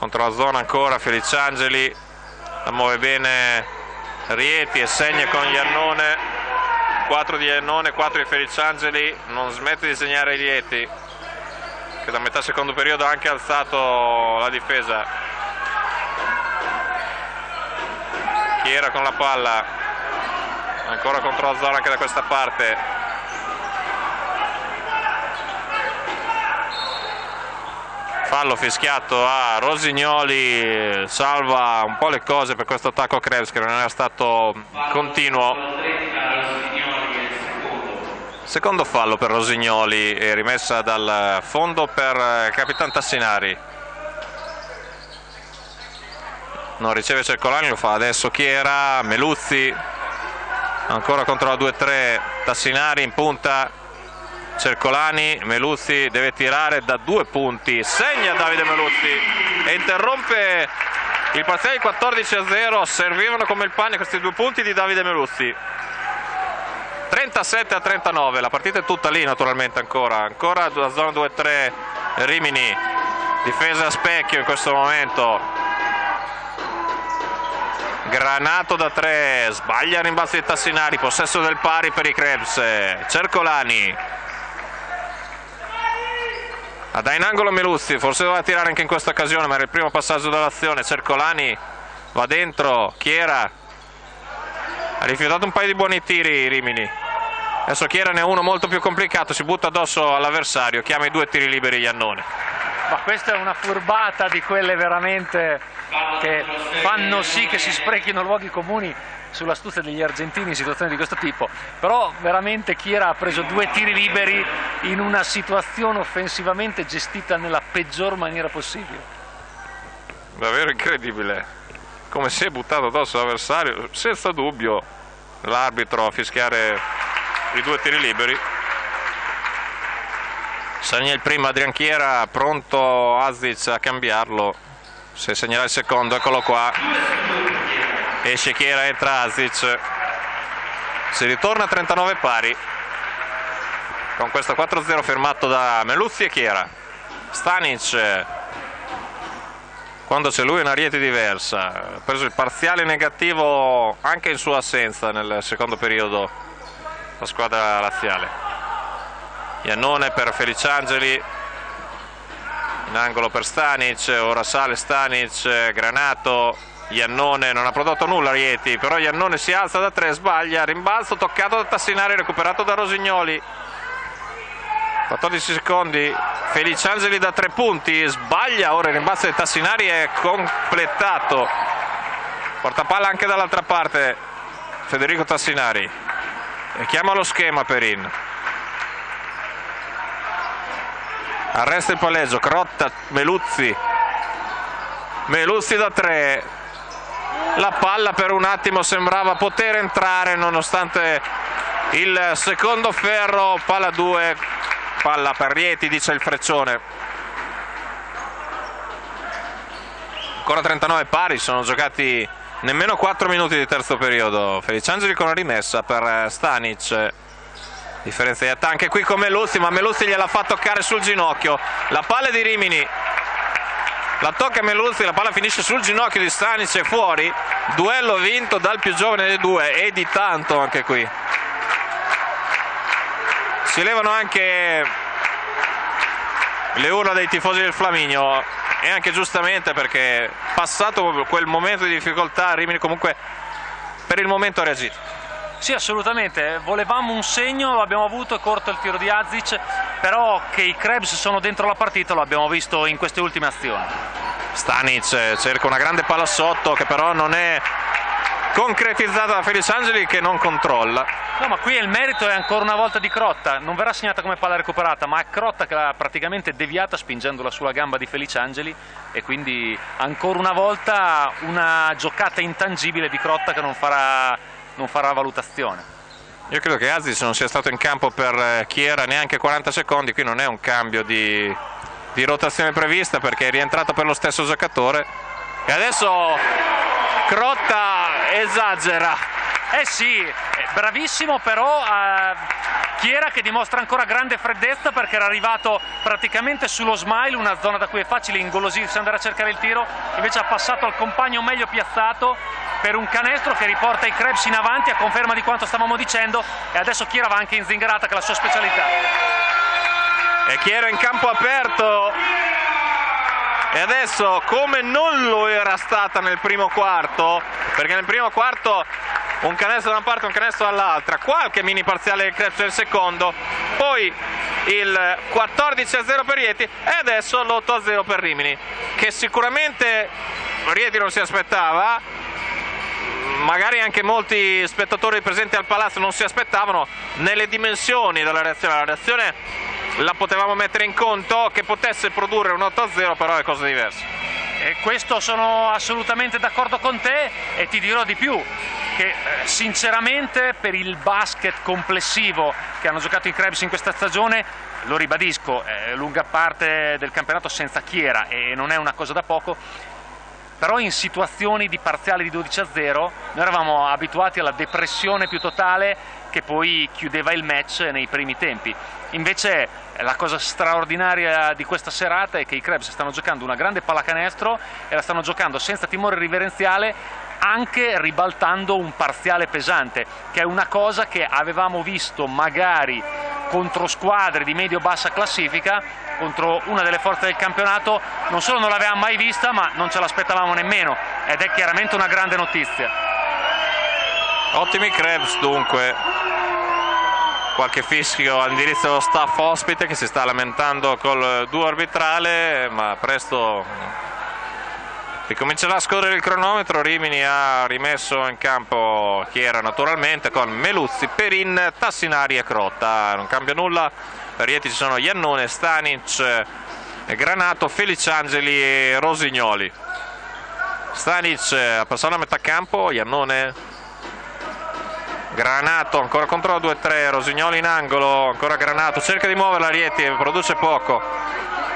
Contro la zona ancora Feliciangeli la muove bene Rieti e segna con Iannone 4 di Ennone, 4 di Feliciangeli, non smette di segnare Rieti. che da metà secondo periodo ha anche alzato la difesa. Chiera con la palla, ancora contro la zona anche da questa parte. fallo fischiato a Rosignoli salva un po' le cose per questo attacco Krebs che non era stato continuo secondo fallo per Rosignoli e rimessa dal fondo per Capitan Tassinari non riceve Cercolani lo fa adesso Chiera Meluzzi ancora contro la 2-3 Tassinari in punta Cercolani, Meluzzi deve tirare da due punti, segna Davide Meluzzi e interrompe il parziale 14 a 0, servivano come il pane questi due punti di Davide Meluzzi. 37 a 39, la partita è tutta lì naturalmente ancora, ancora la zona 2-3 Rimini, difesa a specchio in questo momento, Granato da 3, sbaglia rimbalzo di Tassinari, possesso del pari per i Krebs, Cercolani. Dà in angolo Meluzzi, forse doveva tirare anche in questa occasione, ma era il primo passaggio dell'azione. Cercolani va dentro, Chiera. Ha rifiutato un paio di buoni tiri Rimini. Adesso Chiera ne ha uno molto più complicato, si butta addosso all'avversario, chiama i due tiri liberi Iannone. Ma questa è una furbata di quelle veramente che fanno sì che si sprechino luoghi comuni sull'astuzia degli argentini in situazioni di questo tipo, però veramente Chiera ha preso due tiri liberi in una situazione offensivamente gestita nella peggior maniera possibile. Davvero incredibile, come si è buttato addosso l'avversario, senza dubbio l'arbitro a fischiare i due tiri liberi. Segna il primo Adrian Chiera, pronto Azic a cambiarlo, se segnerà il secondo, eccolo qua. Esce Chiera entra Azic si ritorna a 39 pari. Con questo 4-0 firmato da Meluzzi e Chiera. Stanic quando c'è lui è una riete diversa. Ha preso il parziale negativo anche in sua assenza nel secondo periodo la squadra laziale Iannone per Feliciangeli in angolo per Stanic ora sale Stanic Granato Iannone non ha prodotto nulla Rieti, però Iannone si alza da tre, sbaglia, rimbalzo toccato da Tassinari, recuperato da Rosignoli. 14 secondi, Feliciangeli da tre punti, sbaglia, ora il rimbalzo di Tassinari è completato. Porta palla anche dall'altra parte Federico Tassinari. Chiama lo schema Perin. Arresta il palleggio, Crotta, Meluzzi. Meluzzi da tre, la palla per un attimo sembrava poter entrare nonostante il secondo ferro, palla 2, palla per Rieti dice il Freccione. Ancora 39 pari, sono giocati nemmeno 4 minuti di terzo periodo. Feliciangeli con una rimessa per Stanic. Differenza di attacco anche qui con Meluzzi, ma Meluzzi gliela fa toccare sul ginocchio. La palla di Rimini la tocca Meluzzi, la palla finisce sul ginocchio di Stanic e fuori, duello vinto dal più giovane dei due e di tanto anche qui. Si levano anche le urla dei tifosi del Flaminio e anche giustamente perché passato quel momento di difficoltà Rimini comunque per il momento ha reagito. Sì, assolutamente. Volevamo un segno, l'abbiamo avuto, è corto il tiro di Azic, però che i Krebs sono dentro la partita lo abbiamo visto in queste ultime azioni. Stanic cerca una grande palla sotto che però non è concretizzata da Felice Angeli che non controlla. No, ma qui il merito è ancora una volta di Crotta, non verrà segnata come palla recuperata, ma è Crotta che l'ha praticamente deviata spingendo la sua gamba di Felice Angeli e quindi ancora una volta una giocata intangibile di Crotta che non farà non farà valutazione. Io credo che Aziz non sia stato in campo per eh, Chiera neanche 40 secondi, qui non è un cambio di, di rotazione prevista perché è rientrato per lo stesso giocatore. E adesso Crotta esagera. Eh sì, bravissimo però eh, Chiera che dimostra ancora grande freddezza perché era arrivato praticamente sullo smile, una zona da cui è facile ingolosirsi andare a cercare il tiro, invece ha passato al compagno meglio piazzato per un canestro che riporta i Krebs in avanti a conferma di quanto stavamo dicendo e adesso Chiera va anche in zingarata che è la sua specialità. e Chiera in campo aperto e adesso come non lo era stata nel primo quarto perché nel primo quarto un canestro da una parte un canestro dall'altra qualche mini parziale del Krebs nel secondo poi il 14 a 0 per Rieti e adesso l'8 a 0 per Rimini che sicuramente Rieti non si aspettava magari anche molti spettatori presenti al palazzo non si aspettavano nelle dimensioni della reazione. La reazione la potevamo mettere in conto che potesse produrre un 8 a 0 però è cosa diversa. E questo sono assolutamente d'accordo con te e ti dirò di più che eh, sinceramente per il basket complessivo che hanno giocato i Krebs in questa stagione lo ribadisco, lunga parte del campionato senza chiera e non è una cosa da poco però in situazioni di parziale di 12 a 0 noi eravamo abituati alla depressione più totale che poi chiudeva il match nei primi tempi. Invece la cosa straordinaria di questa serata è che i Krebs stanno giocando una grande pallacanestro e la stanno giocando senza timore riverenziale anche ribaltando un parziale pesante, che è una cosa che avevamo visto magari contro squadre di medio-bassa classifica, contro una delle forze del campionato, non solo non l'avevamo mai vista, ma non ce l'aspettavamo nemmeno, ed è chiaramente una grande notizia. Ottimi Krebs dunque, qualche fischio all'indirizzo dello staff ospite che si sta lamentando col duo arbitrale, ma presto ricomincerà a scorrere il cronometro. Rimini ha rimesso in campo Chiera naturalmente con Meluzzi, Perin, Tassinari e Crotta. Non cambia nulla, per Rieti ci sono Iannone, Stanic, Granato, Feliciangeli e Rosignoli. Stanic a passare a metà campo, Iannone Granato ancora contro 2-3, Rosignoli in angolo, ancora Granato, cerca di muoverla Rieti, produce poco.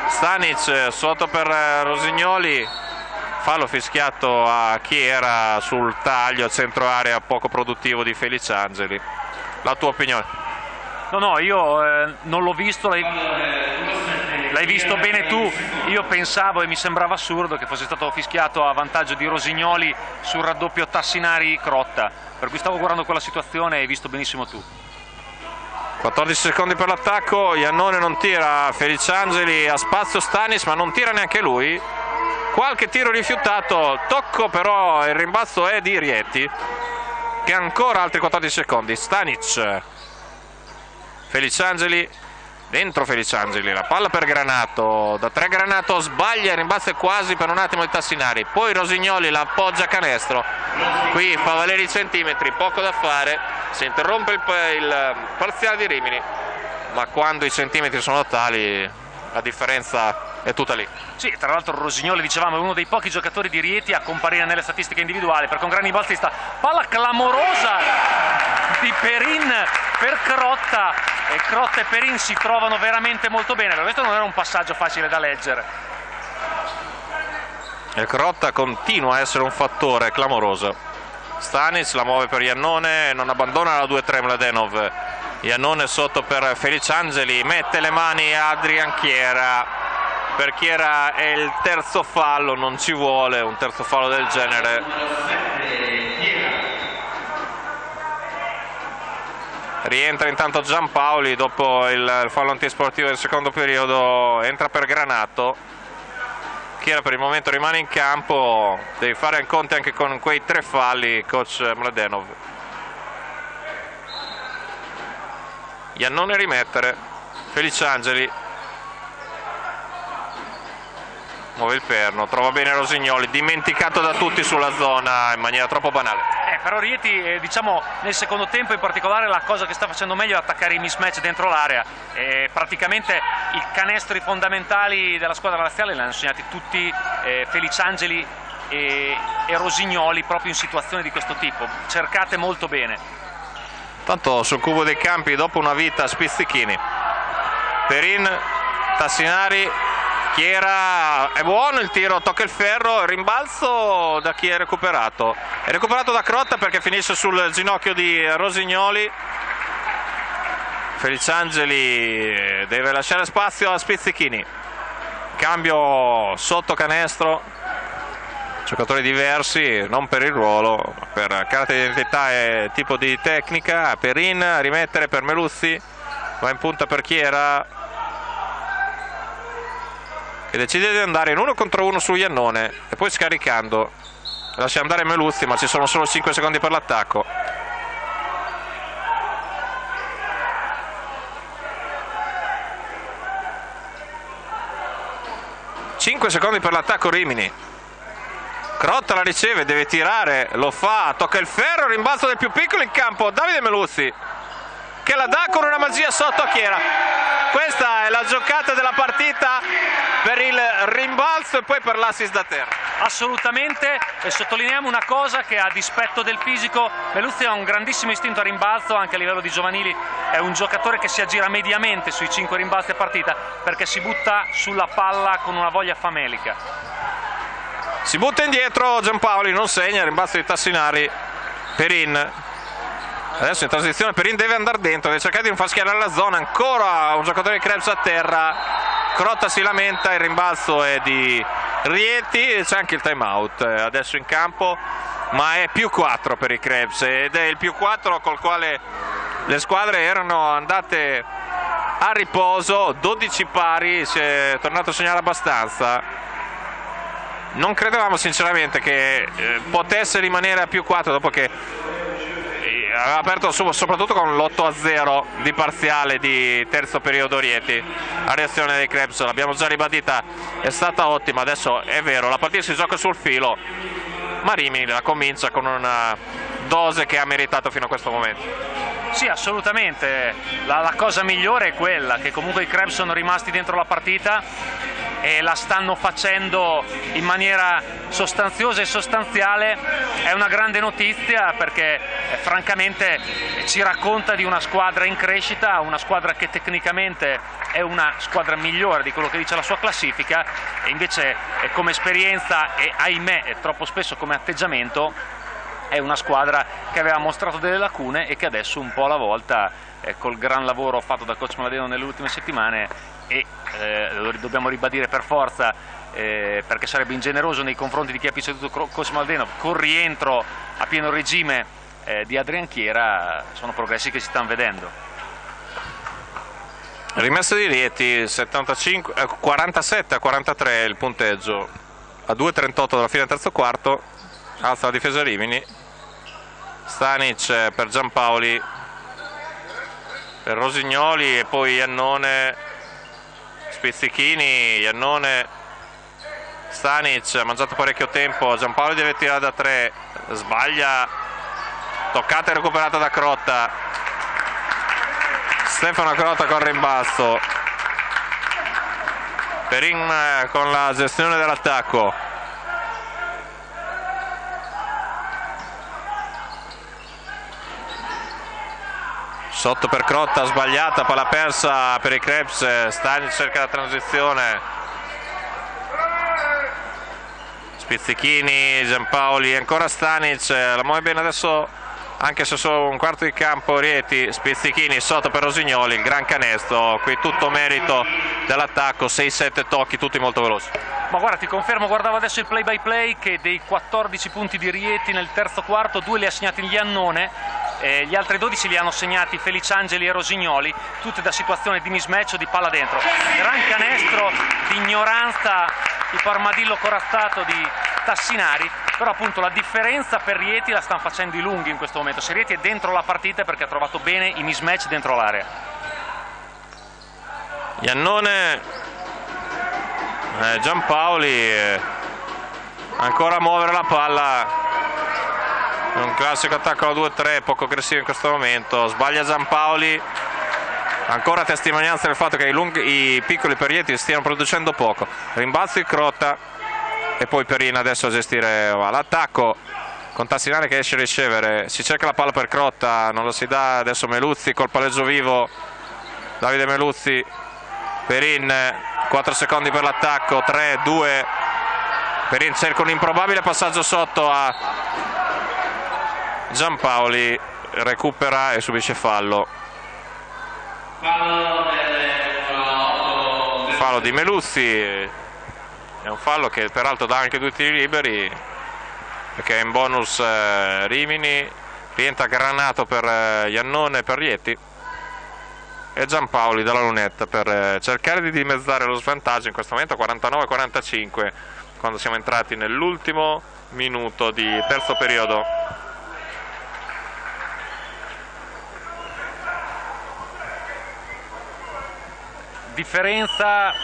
Stanic sotto per Rosignoli, fallo fischiato a chi era sul taglio, centro area poco produttivo di Feliciangeli. La tua opinione? No, no, io eh, non l'ho visto, l'hai, visto bene tu. Io pensavo e mi sembrava assurdo che fosse stato fischiato a vantaggio di Rosignoli sul raddoppio Tassinari-Crotta per cui stavo guardando quella situazione e hai visto benissimo tu 14 secondi per l'attacco Iannone non tira Feliciangeli a spazio Stanis ma non tira neanche lui qualche tiro rifiutato. Tocco però il rimbalzo è di Rieti che ancora altri 14 secondi. Stanic Feliciangeli dentro Feliciangeli, la palla per Granato, da tre Granato sbaglia, il rimbalzo è quasi per un attimo di Tassinari, poi Rosignoli la appoggia a canestro, qui fa valere i centimetri, poco da fare, si interrompe il, il parziale di Rimini, ma quando i centimetri sono tali la differenza è tutta lì. Sì, tra l'altro Rosignoli dicevamo è uno dei pochi giocatori di Rieti a comparire nelle statistiche individuali perché un gran ribalzista, palla clamorosa di Perin per Crotta e Crotta e Perin si trovano veramente molto bene, per questo non era un passaggio facile da leggere. E Crotta continua a essere un fattore clamoroso. Stanis la muove per Iannone, non abbandona la 2-3 Mladenov. Iannone sotto per Feliciangeli, mette le mani a Adrian Chiera. Per Chiera è il terzo fallo, non ci vuole un terzo fallo del genere. rientra intanto Giampaoli dopo il fallo antisportivo del secondo periodo entra per Granato Chiera per il momento rimane in campo devi fare in conto anche con quei tre falli coach Mladenov Iannone rimettere Feliciangeli muove il perno, trova bene Rosignoli, dimenticato da tutti sulla zona in maniera troppo banale. Eh, però Rieti, eh, diciamo, nel secondo tempo in particolare la cosa che sta facendo meglio è attaccare i mismatch dentro l'area. Eh, praticamente i canestri fondamentali della squadra razziale li hanno segnati tutti eh, Feliciangeli e, e Rosignoli proprio in situazioni di questo tipo, cercate molto bene. Tanto sul cubo dei campi dopo una vita spizzichini. Perin, Tassinari, Chiera è buono il tiro, tocca il ferro, rimbalzo da chi è recuperato. È recuperato da Crotta perché finisce sul ginocchio di Rosignoli. Feliciangeli deve lasciare spazio a Spizzichini. Cambio sotto canestro. Giocatori diversi, non per il ruolo, ma per carta di identità e tipo di tecnica. Perin, rimettere per Meluzzi, va in punta per Chiera, che decide di andare in uno contro uno su Iannone e poi scaricando lascia andare Meluzzi ma ci sono solo 5 secondi per l'attacco 5 secondi per l'attacco Rimini. Crotta la riceve, deve tirare, lo fa, tocca il ferro, rimbalzo del più piccolo in campo, Davide Meluzzi che la dà con una magia sotto a Chiera. Questa è la giocata della partita per il rimbalzo e poi per l'assist da terra. Assolutamente e sottolineiamo una cosa che a dispetto del fisico Meluzzi ha un grandissimo istinto a rimbalzo anche a livello di giovanili, è un giocatore che si aggira mediamente sui 5 rimbalzi a partita perché si butta sulla palla con una voglia famelica. Si butta indietro Giampaoli, non segna, rimbalzo di Tassinari, Perin adesso in transizione Perin deve andare dentro deve cercare di non far schiarare la zona ancora un giocatore di Krebs a terra Crotta si lamenta il rimbalzo è di Rieti e c'è anche il time out eh, adesso in campo ma è più 4 per i Krebs ed è il più 4 col quale le squadre erano andate a riposo 12 pari si è tornato a segnare abbastanza. Non credevamo sinceramente che eh, potesse rimanere a più 4 dopo che aveva aperto soprattutto con l'8 a 0 di parziale di terzo periodo Rieti. La reazione dei Krebs l'abbiamo già ribadita è stata ottima. Adesso è vero la partita si gioca sul filo. Ma Rimini la comincia con una dose che ha meritato fino a questo momento sì, assolutamente. La, la, cosa migliore è quella che comunque i Krebs sono rimasti dentro la partita e la stanno facendo in maniera sostanziosa e sostanziale. È una grande notizia perché eh, francamente ci racconta di una squadra in crescita, una squadra che tecnicamente è una squadra migliore di quello che dice la sua classifica e invece eh, come esperienza e ahimè troppo spesso come atteggiamento è una squadra che aveva mostrato delle lacune e che adesso un po' alla volta eh, col gran lavoro fatto da coach Maladeno nelle ultime settimane e eh, lo dobbiamo ribadire per forza eh, perché sarebbe ingeneroso nei confronti di chi ha preceduto coach Maladeno con rientro a pieno regime eh, di Adrian Chiera sono progressi che si stanno vedendo. Rimessa di Rieti 75, 47 a 43 il punteggio. A 2.38 dalla fine del terzo quarto alza la difesa Rimini. Stanic per Giampaoli per Rosignoli e poi Iannone Spizzichini Iannone Stanic ha mangiato parecchio tempo Giampaoli deve tirare da tre sbaglia toccata e recuperata da Crotta. Stefano Crotta con rimbalzo Perin con la gestione dell'attacco sotto per Crotta sbagliata palla persa per i Krebs Stani cerca la transizione. Spizzichini Giampaoli ancora Stanic la muove bene adesso anche se solo un quarto di campo Rieti Spizzichini sotto per Rosignoli il gran canestro qui tutto merito dell'attacco 6-7 tocchi tutti molto veloci. Ma guarda ti confermo guardavo adesso il play by play che dei 14 punti di Rieti nel terzo quarto due li ha segnati gli Annone eh, gli altri 12 li hanno segnati Feliciangeli e Rosignoli, tutte da situazione di mismatch o di palla dentro. Gran canestro di ignoranza, tipo armadillo corazzato di Tassinari, però appunto la differenza per Rieti la stanno facendo i lunghi in questo momento. Se Rieti è dentro la partita perché ha trovato bene i mismatch dentro l'area. Iannone, eh, Giampaoli, eh, ancora a muovere la palla un classico attacco alla 2-3 poco aggressivo in questo momento. Sbaglia Giampaoli ancora testimonianza del fatto che i, lunghi, i piccoli perietti stiano producendo poco. Rimbalzo il Crotta e poi Perina adesso a gestire l'attacco. Con Tassinari che esce a ricevere si cerca la palla per Crotta non lo si dà adesso Meluzzi col palleggio vivo. Davide Meluzzi Perin 4 secondi per l'attacco 3, 2 Perin cerca un improbabile passaggio sotto a Giampaoli recupera e subisce fallo. Fallo di Meluzzi. È un fallo che peraltro dà anche due tiri liberi perché è in bonus eh, Rimini. Rientra Granato per eh, Iannone e per Rieti. E Giampaoli dalla lunetta per eh, cercare di dimezzare lo svantaggio in questo momento 49-45 quando siamo entrati nell'ultimo minuto di terzo periodo differenza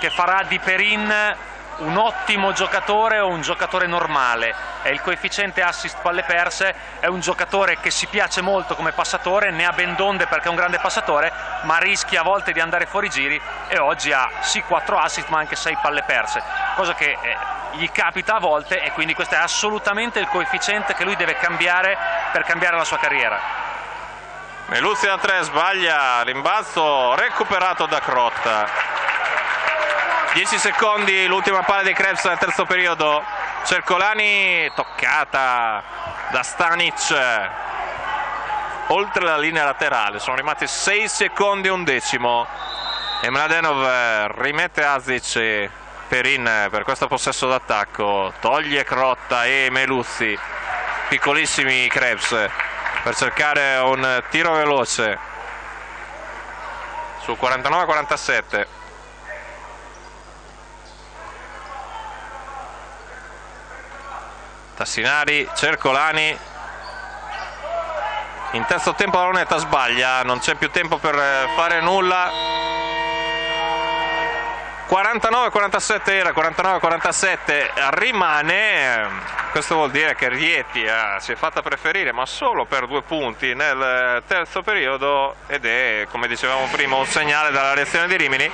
che farà di Perin un ottimo giocatore o un giocatore normale. È il coefficiente assist palle perse, è un giocatore che si piace molto come passatore, ne ha ben donde perché è un grande passatore, ma rischia a volte di andare fuori giri e oggi ha sì 4 assist ma anche 6 palle perse, cosa che eh, gli capita a volte e quindi questo è assolutamente il coefficiente che lui deve cambiare per cambiare la sua carriera. Meluzzi da 3 sbaglia, rimbalzo recuperato da Crotta. 10 secondi, l'ultima palla dei Krebs nel terzo periodo. Cercolani toccata da Stanic. Oltre la linea laterale, sono rimasti 6 secondi e un decimo. E Mladenov rimette Azic Perin per questo possesso d'attacco. Toglie Crotta e Meluzzi. Piccolissimi Krebs per cercare un tiro veloce. Sul 49-47 Tassinari, Cercolani. In terzo tempo la lunetta sbaglia non c'è più tempo per fare nulla 49-47 era, 49-47 rimane, questo vuol dire che Rieti eh, si è fatta preferire ma solo per due punti nel terzo periodo ed è come dicevamo prima un segnale dalla reazione di Rimini.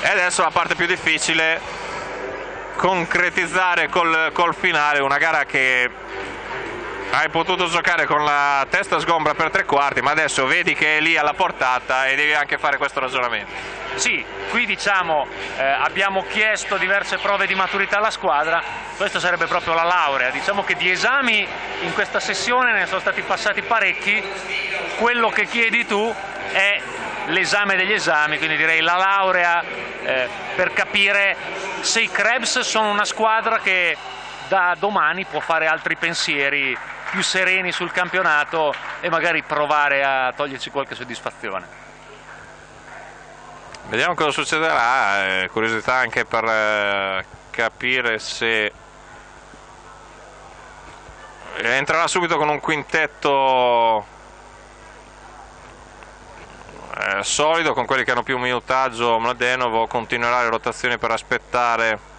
E adesso la parte più difficile concretizzare col, col finale una gara che hai potuto giocare con la testa sgombra per tre quarti ma adesso vedi che è lì alla portata e devi anche fare questo ragionamento. Sì, qui diciamo eh, abbiamo chiesto diverse prove di maturità alla squadra, questa sarebbe proprio la laurea, diciamo che di esami in questa sessione ne sono stati passati parecchi, quello che chiedi tu è l'esame degli esami, quindi direi la laurea eh, per capire se i Krebs sono una squadra che da domani può fare altri pensieri più sereni sul campionato e magari provare a toglierci qualche soddisfazione. Vediamo cosa succederà, eh, curiosità anche per eh, capire se entrerà subito con un quintetto eh, solido con quelli che hanno più minutaggio Mladenov o continuerà le rotazioni per aspettare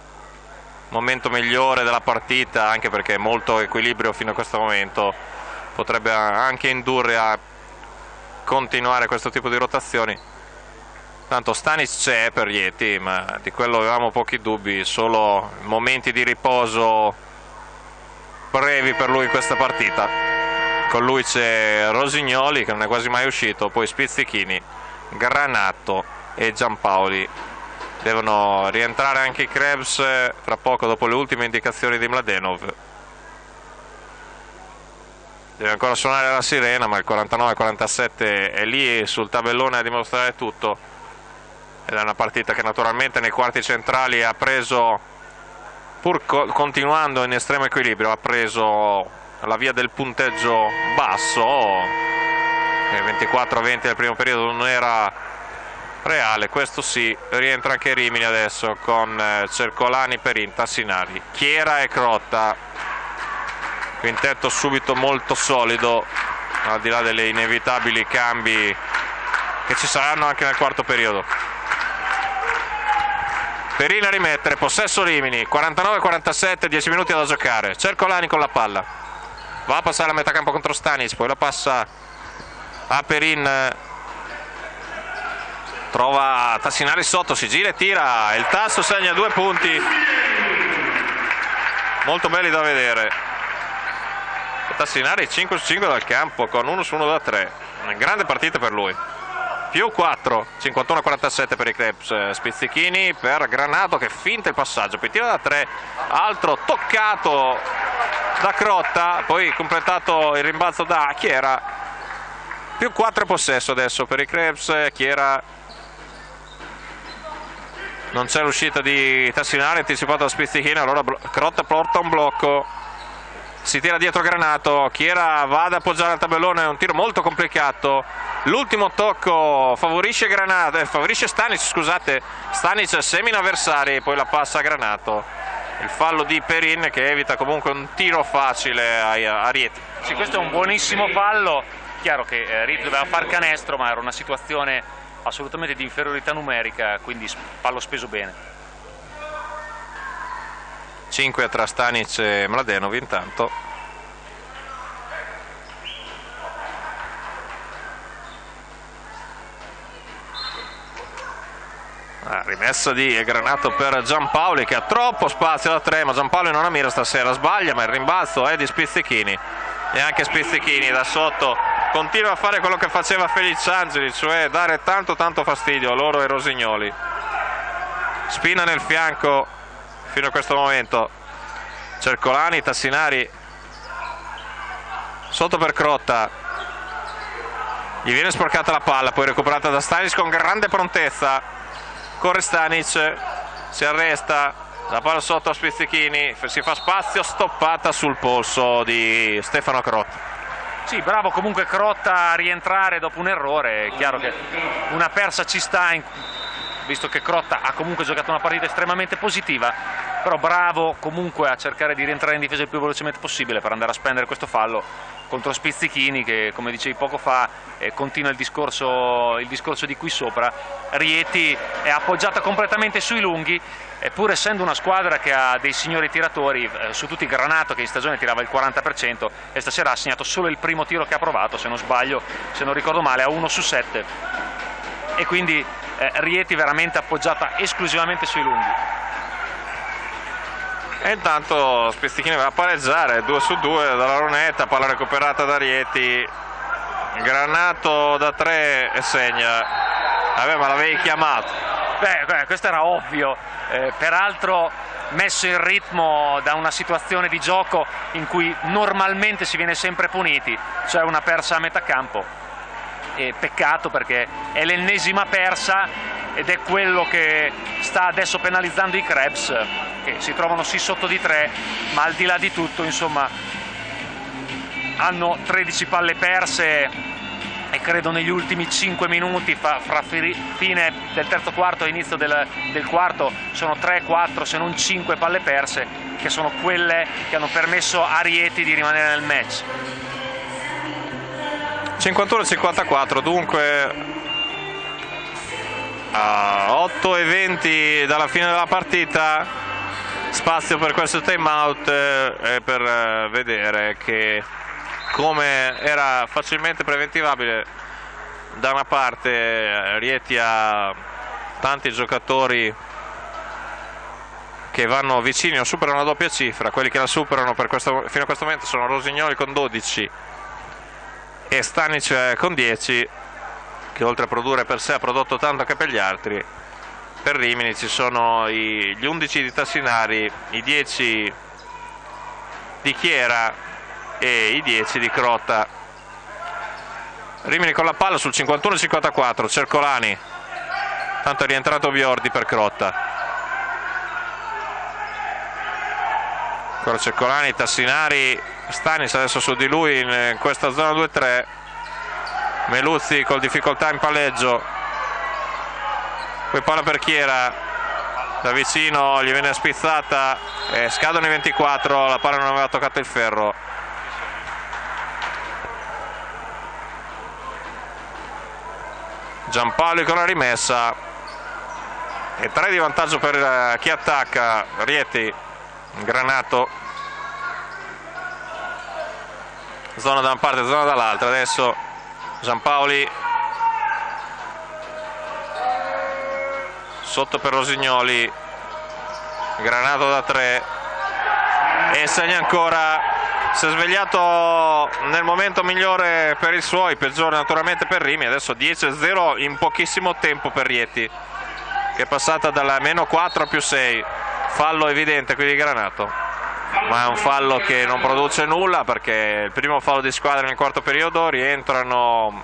momento migliore della partita anche perché molto equilibrio fino a questo momento potrebbe anche indurre a continuare questo tipo di rotazioni Tanto Stanis c'è per Yeti, ma di quello avevamo pochi dubbi, solo momenti di riposo brevi per lui in questa partita. Con lui c'è Rosignoli che non è quasi mai uscito, poi Spizzichini, Granato e Giampaoli. Devono rientrare anche i Krebs fra poco dopo le ultime indicazioni di Mladenov. Deve ancora suonare la sirena, ma il 49-47 è lì sul tabellone a dimostrare tutto ed è una partita che naturalmente nei quarti centrali ha preso pur co continuando in estremo equilibrio ha preso la via del punteggio basso 24-20 del primo periodo non era reale questo sì rientra anche Rimini adesso con eh, Cercolani, Perin, Tassinari Chiera e Crotta quintetto subito molto solido al di là delle inevitabili cambi che ci saranno anche nel quarto periodo Perina a rimettere, possesso Rimini, 49-47, 10 minuti da giocare. Cercolani con la palla. Va a passare a metà campo contro Stanis, poi la passa a Perin. Trova Tassinari sotto, si gira e tira. Il tasso segna due punti. Molto belli da vedere. Tassinari 5 su 5 dal campo con 1 su 1 da 3. Una grande partita per lui più 4 51-47 per i Krebs eh, Spizzichini per Granato che finta il passaggio poi tira da 3 altro toccato da Crotta poi completato il rimbalzo da Chiera più 4 possesso adesso per i Krebs Chiera non c'è l'uscita di Tassinari anticipato da Spizzichini allora Crotta porta un blocco si tira dietro Granato Chiera va ad appoggiare al tabellone un tiro molto complicato l'ultimo tocco favorisce Granato, eh, favorisce Stanic, scusate, Stanic semina avversari poi la passa a Granato. Il fallo di Perin che evita comunque un tiro facile a, a Rieti. Sì, questo è un buonissimo fallo, chiaro che eh, Rieti doveva far canestro ma era una situazione assolutamente di inferiorità numerica, quindi fallo speso bene. 5 tra Stanic e Mladenov intanto Ah, rimessa di Granato per Giampaoli che ha troppo spazio da 3 ma Giampaoli non ha mira stasera sbaglia ma il rimbalzo è di Spizzichini e anche Spizzichini da sotto continua a fare quello che faceva Felice Angeli cioè dare tanto tanto fastidio a loro e Rosignoli. Spina nel fianco fino a questo momento. Cercolani, Tassinari sotto per Crotta. Gli viene sporcata la palla poi recuperata da Stanis con grande prontezza. Corre Stanic si arresta la palla sotto a Spizzichini si fa spazio stoppata sul polso di Stefano Crotta sì, bravo comunque Crotta a rientrare dopo un errore, è chiaro che una persa ci sta, in... visto che Crotta ha comunque giocato una partita estremamente positiva, però bravo comunque a cercare di rientrare in difesa il più velocemente possibile per andare a spendere questo fallo contro Spizzichini che come dicevi poco fa eh, continua il discorso, il discorso, di qui sopra. Rieti è appoggiata completamente sui lunghi e pur essendo una squadra che ha dei signori tiratori, eh, su tutti Granato che in stagione tirava il 40% e stasera ha segnato solo il primo tiro che ha provato, se non sbaglio, se non ricordo male, a 1 su 7 e quindi eh, Rieti veramente appoggiata esclusivamente sui lunghi. E intanto Spizzichini va a pareggiare 2 su 2 dalla Ronetta, palla recuperata da Rieti. Granato da 3 e segna. Vabbè, ma l'avevi chiamato. Beh, beh, questo era ovvio. Eh, peraltro messo in ritmo da una situazione di gioco in cui normalmente si viene sempre puniti, cioè una persa a metà campo. E peccato perché è l'ennesima persa ed è quello che sta adesso penalizzando i Krebs che si trovano sì sotto di 3 ma al di là di tutto insomma hanno 13 palle perse e credo negli ultimi 5 minuti fra, fra fine del terzo quarto e inizio del, del quarto sono 3, 4 se non 5 palle perse che sono quelle che hanno permesso a Rieti di rimanere nel match 51-54 dunque a 8 e 20 dalla fine della partita spazio per questo time out eh, e per eh, vedere che come era facilmente preventivabile da una parte eh, Rieti ha tanti giocatori che vanno vicini o superano la doppia cifra quelli che la superano questo, fino a questo momento sono Rosignoli con 12 e Stanic con 10 che oltre a produrre per sé ha prodotto tanto anche per gli altri. Per Rimini ci sono gli 11 di Tassinari, i 10 di Chiera e i 10 di Crotta. Rimini con la palla sul 51-54, Cercolani. Tanto è rientrato Viordi per Crotta. Ancora Cercolani, Tassinari, Stanis adesso su di lui in questa zona 2-3 Meluzzi con difficoltà in palleggio. Poi palla per Chiera da vicino gli viene spizzata e scadono i 24 la palla non aveva toccato il ferro. Giampaoli con la rimessa. E 3 di vantaggio per eh, chi attacca? Rieti Granato zona da una parte zona dall'altra. Adesso Giampaoli sotto per Rosignoli. Granato da 3 e segna ancora. Si è svegliato nel momento migliore per i suoi, peggiore naturalmente per Rimi. Adesso 10-0 in pochissimo tempo per Rieti che è passata dalla meno 4 a più 6 fallo evidente qui di Granato ma è un fallo che non produce nulla perché il primo fallo di squadra nel quarto periodo rientrano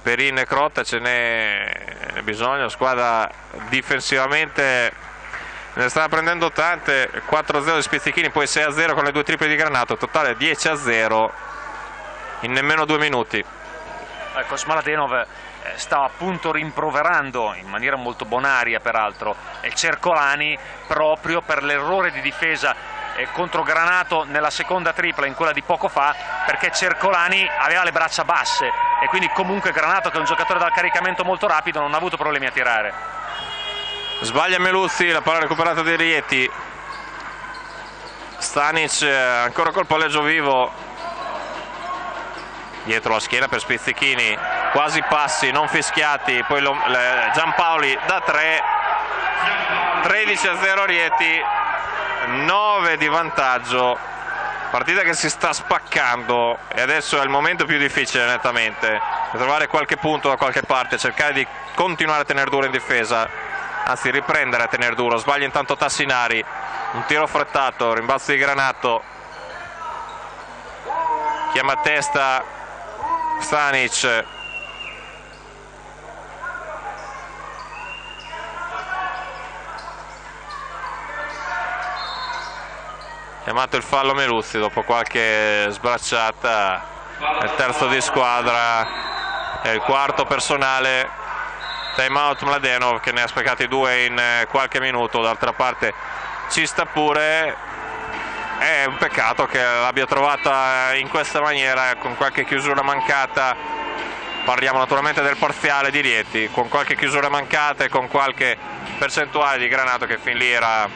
Perin e Crotta ce n'è bisogno squadra difensivamente ne sta prendendo tante 4-0 di Spizzichini poi 6-0 con le due triple di Granato totale 10-0 in nemmeno due minuti. Ecco, Smaladenov stava appunto rimproverando in maniera molto bonaria peraltro Cercolani proprio per l'errore di difesa eh, contro Granato nella seconda tripla in quella di poco fa perché Cercolani aveva le braccia basse e quindi comunque Granato che è un giocatore dal caricamento molto rapido non ha avuto problemi a tirare. Sbaglia Meluzzi la palla recuperata di Rieti. Stanic eh, ancora col palleggio vivo dietro la schiena per Spizzichini quasi passi non fischiati poi lo, le, Giampaoli da 3 13 a 0 Rieti 9 di vantaggio partita che si sta spaccando e adesso è il momento più difficile nettamente per trovare qualche punto da qualche parte cercare di continuare a tenere duro in difesa anzi riprendere a tenere duro sbaglia intanto Tassinari un tiro frettato rimbalzo di Granato chiama a testa Stanic chiamato il fallo Meluzzi dopo qualche sbracciata il terzo di squadra. E il quarto personale. Time out Mladenov che ne ha sprecati due in eh, qualche minuto. D'altra parte ci sta pure è un peccato che l'abbia trovata in questa maniera con qualche chiusura mancata. Parliamo naturalmente del parziale di Rieti con qualche chiusura mancata e con qualche percentuale di granato che fin lì era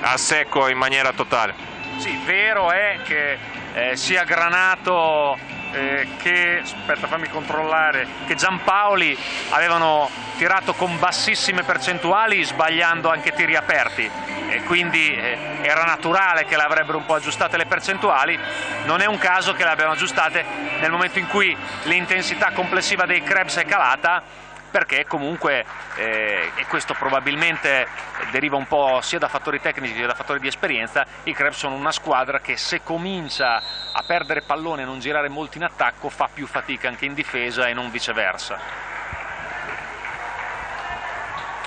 a secco in maniera totale. Sì, vero è che eh, sia Granato eh, che, aspetta fammi controllare, che Giampaoli avevano tirato con bassissime percentuali sbagliando anche tiri aperti. E quindi eh, era naturale che le avrebbero un po' aggiustate le percentuali, non è un caso che le abbiano aggiustate nel momento in cui l'intensità complessiva dei Krebs è calata perché comunque, eh, e questo probabilmente deriva un po' sia da fattori tecnici che da fattori di esperienza, i Krebs sono una squadra che se comincia a perdere pallone e non girare molto in attacco fa più fatica anche in difesa e non viceversa.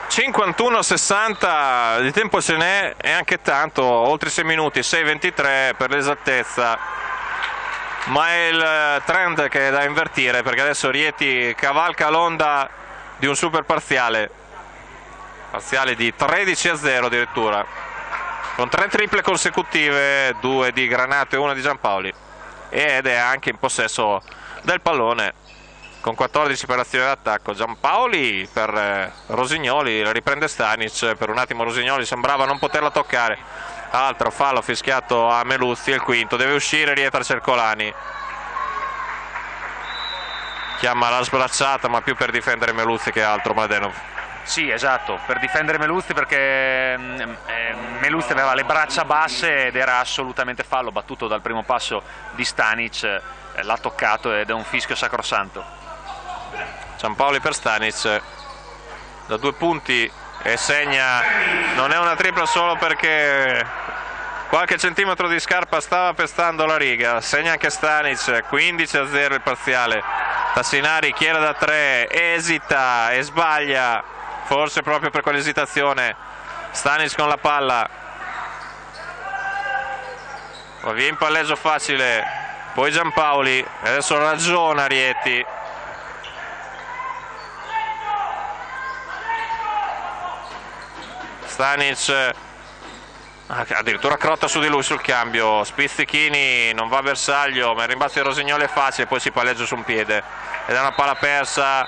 51-60 di tempo ce n'è e anche tanto, oltre 6 minuti, 6-23 per l'esattezza ma è il trend che è da invertire perché adesso Rieti cavalca l'onda di un super parziale. Parziale di 13 a 0 addirittura. Con tre triple consecutive due di Granato e una di Giampaoli. Ed è anche in possesso del pallone. Con 14 per azione d'attacco Giampaoli per eh, Rosignoli riprende Stanic. Per un attimo Rosignoli sembrava non poterla toccare. Altro fallo fischiato a Meluzzi il quinto. Deve uscire Rieta Cercolani chiama la sbracciata ma più per difendere Meluzzi che altro Mladenov sì esatto per difendere Meluzzi perché mm, eh, Meluzzi aveva le braccia basse ed era assolutamente fallo battuto dal primo passo di Stanic eh, l'ha toccato ed è un fischio sacrosanto. Giampaoli per Stanic da due punti e segna non è una tripla solo perché qualche centimetro di scarpa stava pestando la riga segna anche Stanic 15 a 0 il parziale Tassinari chiede da tre, esita e sbaglia, forse proprio per quell'esitazione. Stanis con la palla. Va via in palleggio facile, poi Giampaoli, adesso ragiona Rieti. Stanic addirittura crotta su di lui sul cambio. Spizzichini non va a bersaglio ma il rimbalzo di Rosignoli è facile poi si palleggia su un piede. Ed è una palla persa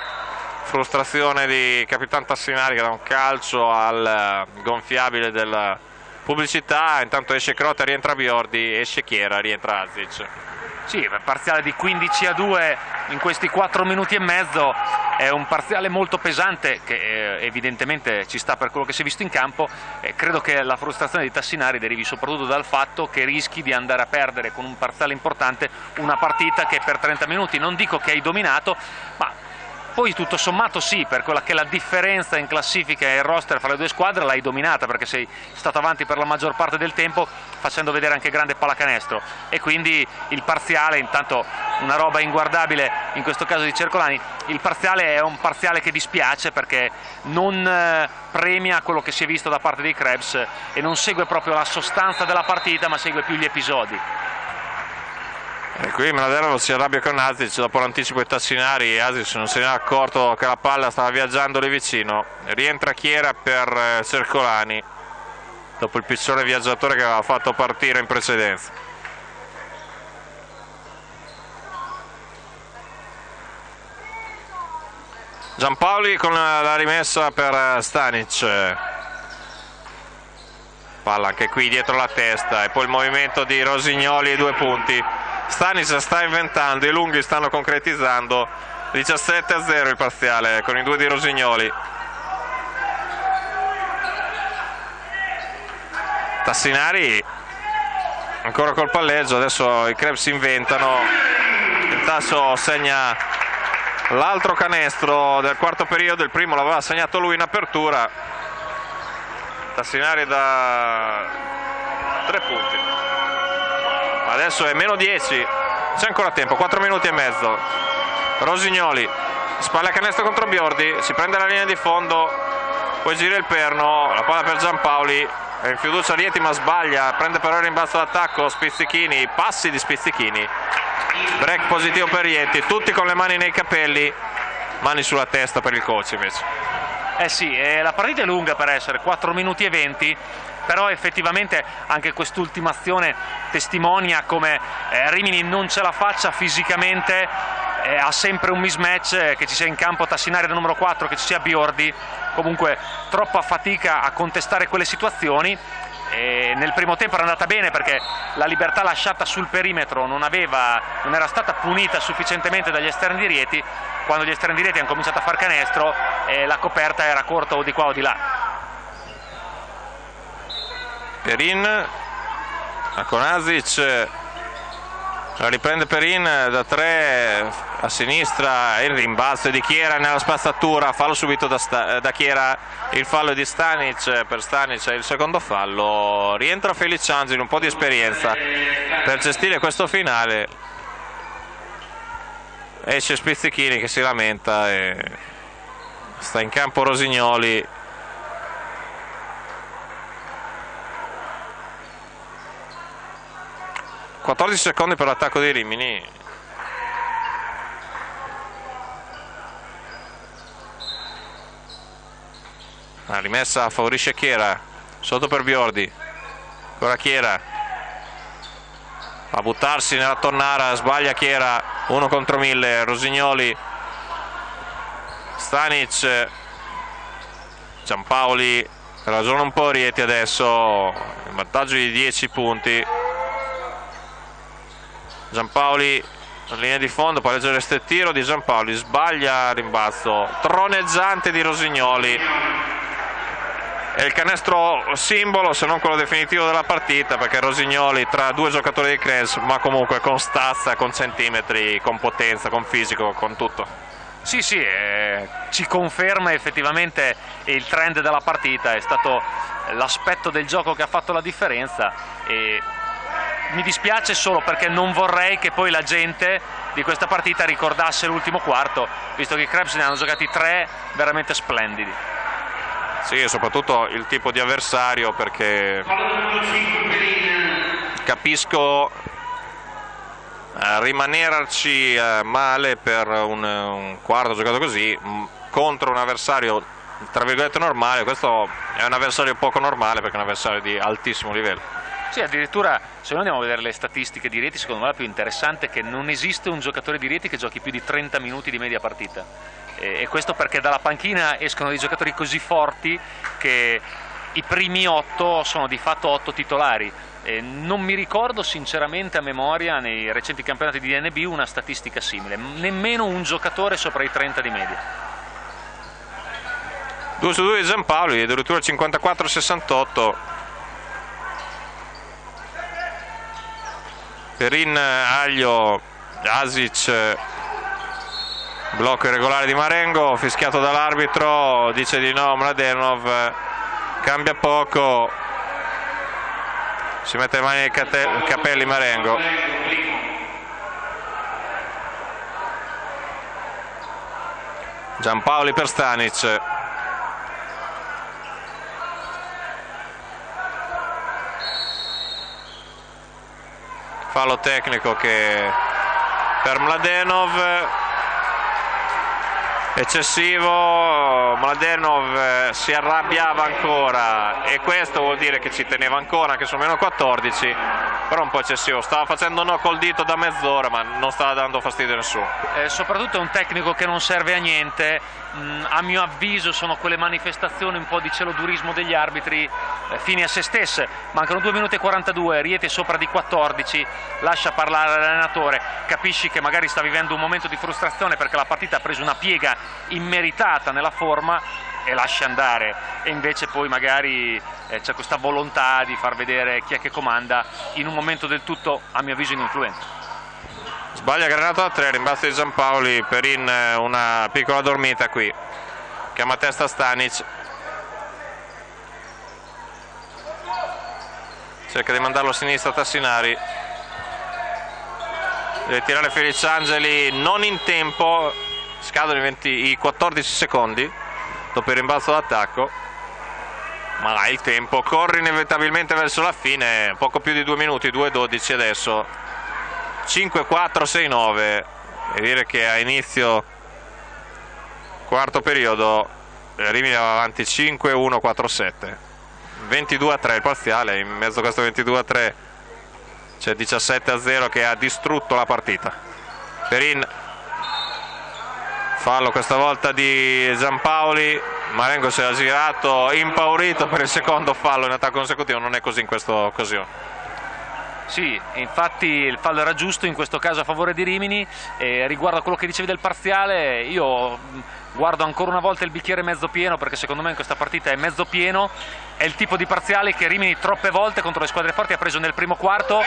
frustrazione di Capitan Tassinari che dà un calcio al eh, gonfiabile della pubblicità. Intanto esce Crota, rientra Biordi esce Chiera, rientra Azic sì, parziale di 15 a 2 in questi 4 minuti e mezzo è un parziale molto pesante che eh, evidentemente ci sta per quello che si è visto in campo. E credo che la frustrazione di Tassinari derivi soprattutto dal fatto che rischi di andare a perdere con un parziale importante una partita che per 30 minuti non dico che hai dominato ma poi tutto sommato sì, per quella che la differenza in classifica e il roster fra le due squadre l'hai dominata perché sei stato avanti per la maggior parte del tempo facendo vedere anche grande pallacanestro e quindi il parziale, intanto una roba inguardabile in questo caso di Cercolani, il parziale è un parziale che dispiace perché non eh, premia quello che si è visto da parte dei Krebs e non segue proprio la sostanza della partita ma segue più gli episodi. E qui Mladenov si arrabbia con Azic dopo l'anticipo di Tassinari, Azic non se ne è accorto che la palla stava viaggiando lì vicino, rientra Chiera per eh, Cercolani dopo il piccione viaggiatore che aveva fatto partire in precedenza. Giampaoli con la rimessa per eh, Stanic palla anche qui dietro la testa e poi il movimento di Rosignoli e due punti. Stanis sta inventando, i lunghi stanno concretizzando. 17 a 0 il parziale con i due di Rosignoli. Tassinari ancora col palleggio adesso i Krebs inventano. Il Tasso segna l'altro canestro del quarto periodo il primo l'aveva segnato lui in apertura Tassinari da tre punti. Adesso è meno 10 c'è ancora tempo 4 minuti e mezzo. Rosignoli spalla canestro contro Biordi si prende la linea di fondo poi gira il perno la palla per Giampaoli è in fiducia Rieti ma sbaglia prende però il rimbalzo d'attacco Spizzichini passi di Spizzichini. Break positivo per Rieti tutti con le mani nei capelli mani sulla testa per il coach invece eh sì, eh, la partita è lunga per essere 4 minuti e 20 però effettivamente anche quest'ultima azione testimonia come eh, Rimini non ce la faccia fisicamente eh, ha sempre un mismatch eh, che ci sia in campo Tassinari del numero 4 che ci sia Biordi. Comunque troppa fatica a contestare quelle situazioni e nel primo tempo era andata bene perché la libertà lasciata sul perimetro non, aveva, non era stata punita sufficientemente dagli esterni di Rieti. Quando gli esterni di Rieti hanno cominciato a far canestro e la coperta era corta o di qua o di là. Perin con Azic la riprende Perin da 3 a sinistra il rimbalzo di Chiera nella spazzatura fallo subito da, da Chiera il fallo di Stanic per Stanic è il secondo fallo rientra Felice Angeli un po' di esperienza per gestire questo finale. Esce Spizzichini che si lamenta e sta in campo Rosignoli 14 secondi per l'attacco dei Rimini. La rimessa favorisce Chiera. Sotto per Biordi. Ancora Chiera. A buttarsi nella tonnara sbaglia Chiera. Uno contro mille. Rosignoli. Stanic. Giampaoli. Ragiona un po' Rieti adesso. In vantaggio di 10 punti Giampaoli in linea di fondo, palleggio resta tiro di Giampaoli, sbaglia rimbalzo, troneggiante di Rosignoli. È il canestro simbolo, se non quello definitivo della partita, perché Rosignoli tra due giocatori di Cres, ma comunque con stazza, con centimetri, con potenza, con fisico, con tutto. Sì, sì, eh, ci conferma effettivamente il trend della partita, è stato l'aspetto del gioco che ha fatto la differenza e mi dispiace solo perché non vorrei che poi la gente di questa partita ricordasse l'ultimo quarto, visto che i Krebs ne hanno giocati tre veramente splendidi. Sì, e soprattutto il tipo di avversario perché capisco eh, rimanerci eh, male per un, un quarto giocato così contro un avversario tra virgolette normale, questo è un avversario poco normale perché è un avversario di altissimo livello. Sì, addirittura se noi andiamo a vedere le statistiche di Rieti, secondo me la più interessante è che non esiste un giocatore di Rieti che giochi più di 30 minuti di media partita. E questo perché dalla panchina escono dei giocatori così forti che i primi 8 sono di fatto 8 titolari. E non mi ricordo sinceramente a memoria nei recenti campionati di DNB una statistica simile, nemmeno un giocatore sopra i 30 di media. 2 su 2 di Giampaoli, addirittura 54-68 Perin, Aglio, Asic, blocco irregolare di Marengo, fischiato dall'arbitro, dice di no Mladenov, cambia poco, si mette le mani nei capelli Marengo. Giampaoli per Stanic. Fallo tecnico che per Mladenov eccessivo Mladenov eh, si arrabbiava ancora. E questo vuol dire che ci teneva ancora anche su meno 14 però un po' eccessivo. Stava facendo no col dito da mezz'ora ma non stava dando fastidio a nessuno. Eh, soprattutto è un tecnico che non serve a niente. Mm, a mio avviso sono quelle manifestazioni un po' di celodurismo degli arbitri eh, fini a se stesse. Mancano 2 minuti e 42 Rieti sopra di 14 lascia parlare l'allenatore. Capisci che magari sta vivendo un momento di frustrazione perché la partita ha preso una piega immeritata nella forma e lascia andare e invece poi magari eh, c'è questa volontà di far vedere chi è che comanda in un momento del tutto a mio avviso ininfluente. Sbaglia Granato a 3, rimbalzo di Giampaoli, Perin eh, una piccola dormita qui, chiama testa Stanic. Cerca di mandarlo a sinistra Tassinari. Deve tirare Feliciangeli non in tempo, scadono i, 20, i 14 secondi dopo il rimbalzo d'attacco ma il tempo corre inevitabilmente verso la fine poco più di due minuti 2-12 adesso 5-4-6-9 e dire che a inizio quarto periodo Rimini va avanti 5-1-4-7 22-3 il parziale in mezzo a questo 22-3 c'è 17-0 che ha distrutto la partita. Perin fallo questa volta di Giampaoli Marengo si è girato impaurito per il secondo fallo in attacco consecutivo non è così in questa occasione. Sì, infatti il fallo era giusto in questo caso a favore di Rimini. E riguardo a quello che dicevi del parziale io guardo ancora una volta il bicchiere mezzo pieno perché secondo me in questa partita è mezzo pieno è il tipo di parziale che Rimini troppe volte contro le squadre forti ha preso nel primo quarto.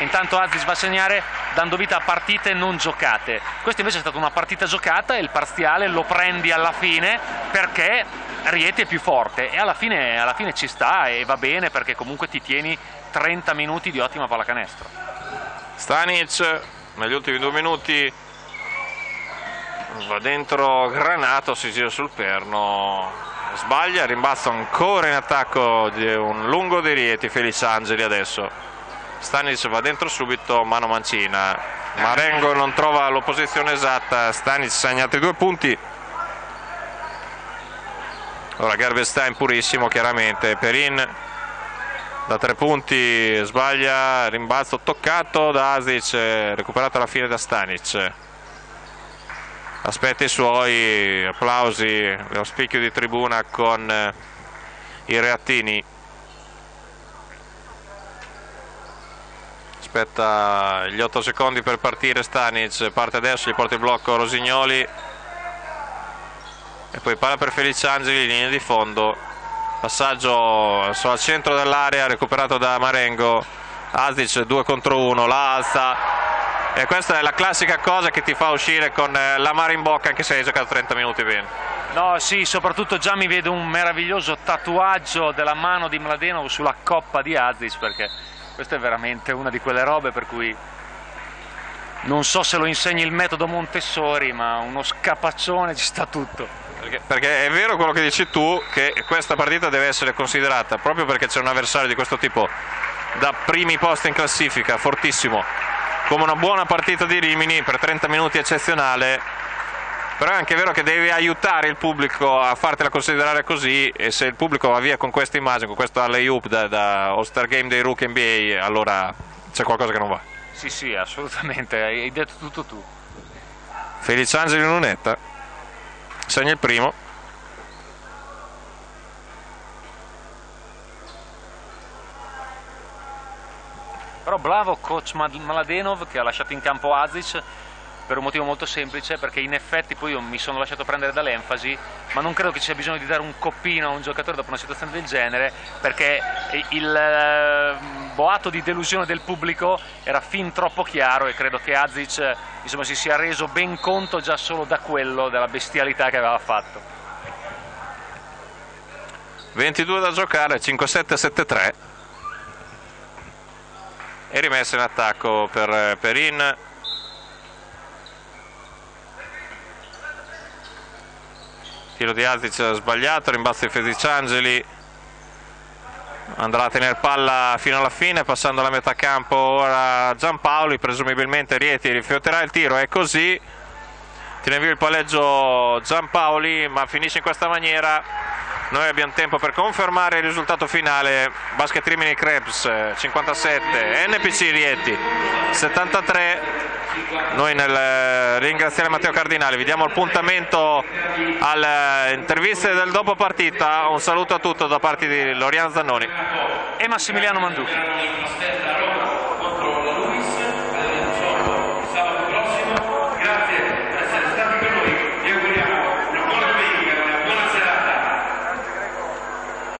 Intanto Aziz va a segnare dando vita a partite non giocate. Questa invece è stata una partita giocata e il parziale lo prendi alla fine perché Rieti è più forte. E alla fine, alla fine ci sta e va bene perché comunque ti tieni 30 minuti di ottima pallacanestro. Stanic negli ultimi due minuti va dentro Granato, si gira sul perno, sbaglia, rimbalzo ancora in attacco di un lungo di Rieti, Felice Angeli adesso. Stanic va dentro subito, mano mancina. Marengo non trova l'opposizione esatta, Stanic segna altri due punti. Ora Gervestein purissimo chiaramente, Perin da tre punti sbaglia, rimbalzo toccato da Asic, recuperato alla fine da Stanic aspetta i suoi applausi lo spicchio di tribuna con eh, i reattini. Aspetta gli 8 secondi per partire Stanic parte adesso gli porta il blocco Rosignoli. E poi palla per Feliciangeli linea di fondo. Passaggio al centro dell'area recuperato da Marengo. Asic 2 contro 1 la alza e questa è la classica cosa che ti fa uscire con eh, la mare in bocca anche se hai giocato 30 minuti bene. No, sì, soprattutto già mi vedo un meraviglioso tatuaggio della mano di Mladenov sulla coppa di Aziz perché questa è veramente una di quelle robe per cui non so se lo insegni il metodo Montessori, ma uno scapaccione ci sta tutto. Perché, perché, è vero quello che dici tu, che questa partita deve essere considerata proprio perché c'è un avversario di questo tipo da primi posti in classifica, fortissimo, come una buona partita di Rimini per 30 minuti eccezionale. Però è anche vero che devi aiutare il pubblico a fartela considerare così e se il pubblico va via con questa immagine, con questo alley-oop da, da All-Star Game dei Rookie NBA allora c'è qualcosa che non va. Sì sì assolutamente, hai detto tutto tu. Feliciangeli Lunetta segna il primo Però bravo coach Maladenov che ha lasciato in campo Azic per un motivo molto semplice, perché in effetti poi io mi sono lasciato prendere dall'enfasi, ma non credo che ci sia bisogno di dare un coppino a un giocatore dopo una situazione del genere, perché il eh, boato di delusione del pubblico era fin troppo chiaro e credo che Azic insomma, si sia reso ben conto già solo da quello, della bestialità che aveva fatto. 22 da giocare, 5-7-7-3 e rimessa in attacco per eh, Perin. Tiro di Azic sbagliato rimbalzo di Feliciangeli andrà a tenere palla fino alla fine passando la metà campo ora Giampaoli presumibilmente Rieti rifiuterà il tiro è così tiene via il palleggio Giampaoli ma finisce in questa maniera. Noi abbiamo tempo per confermare il risultato finale. Basket Rimini Krebs 57 NPC Rieti 73 noi nel eh, ringraziare Matteo Cardinale. Vi diamo appuntamento alle interviste del dopo partita. Un saluto a tutti da parte di Lorian Zannoni. E Massimiliano Manducchi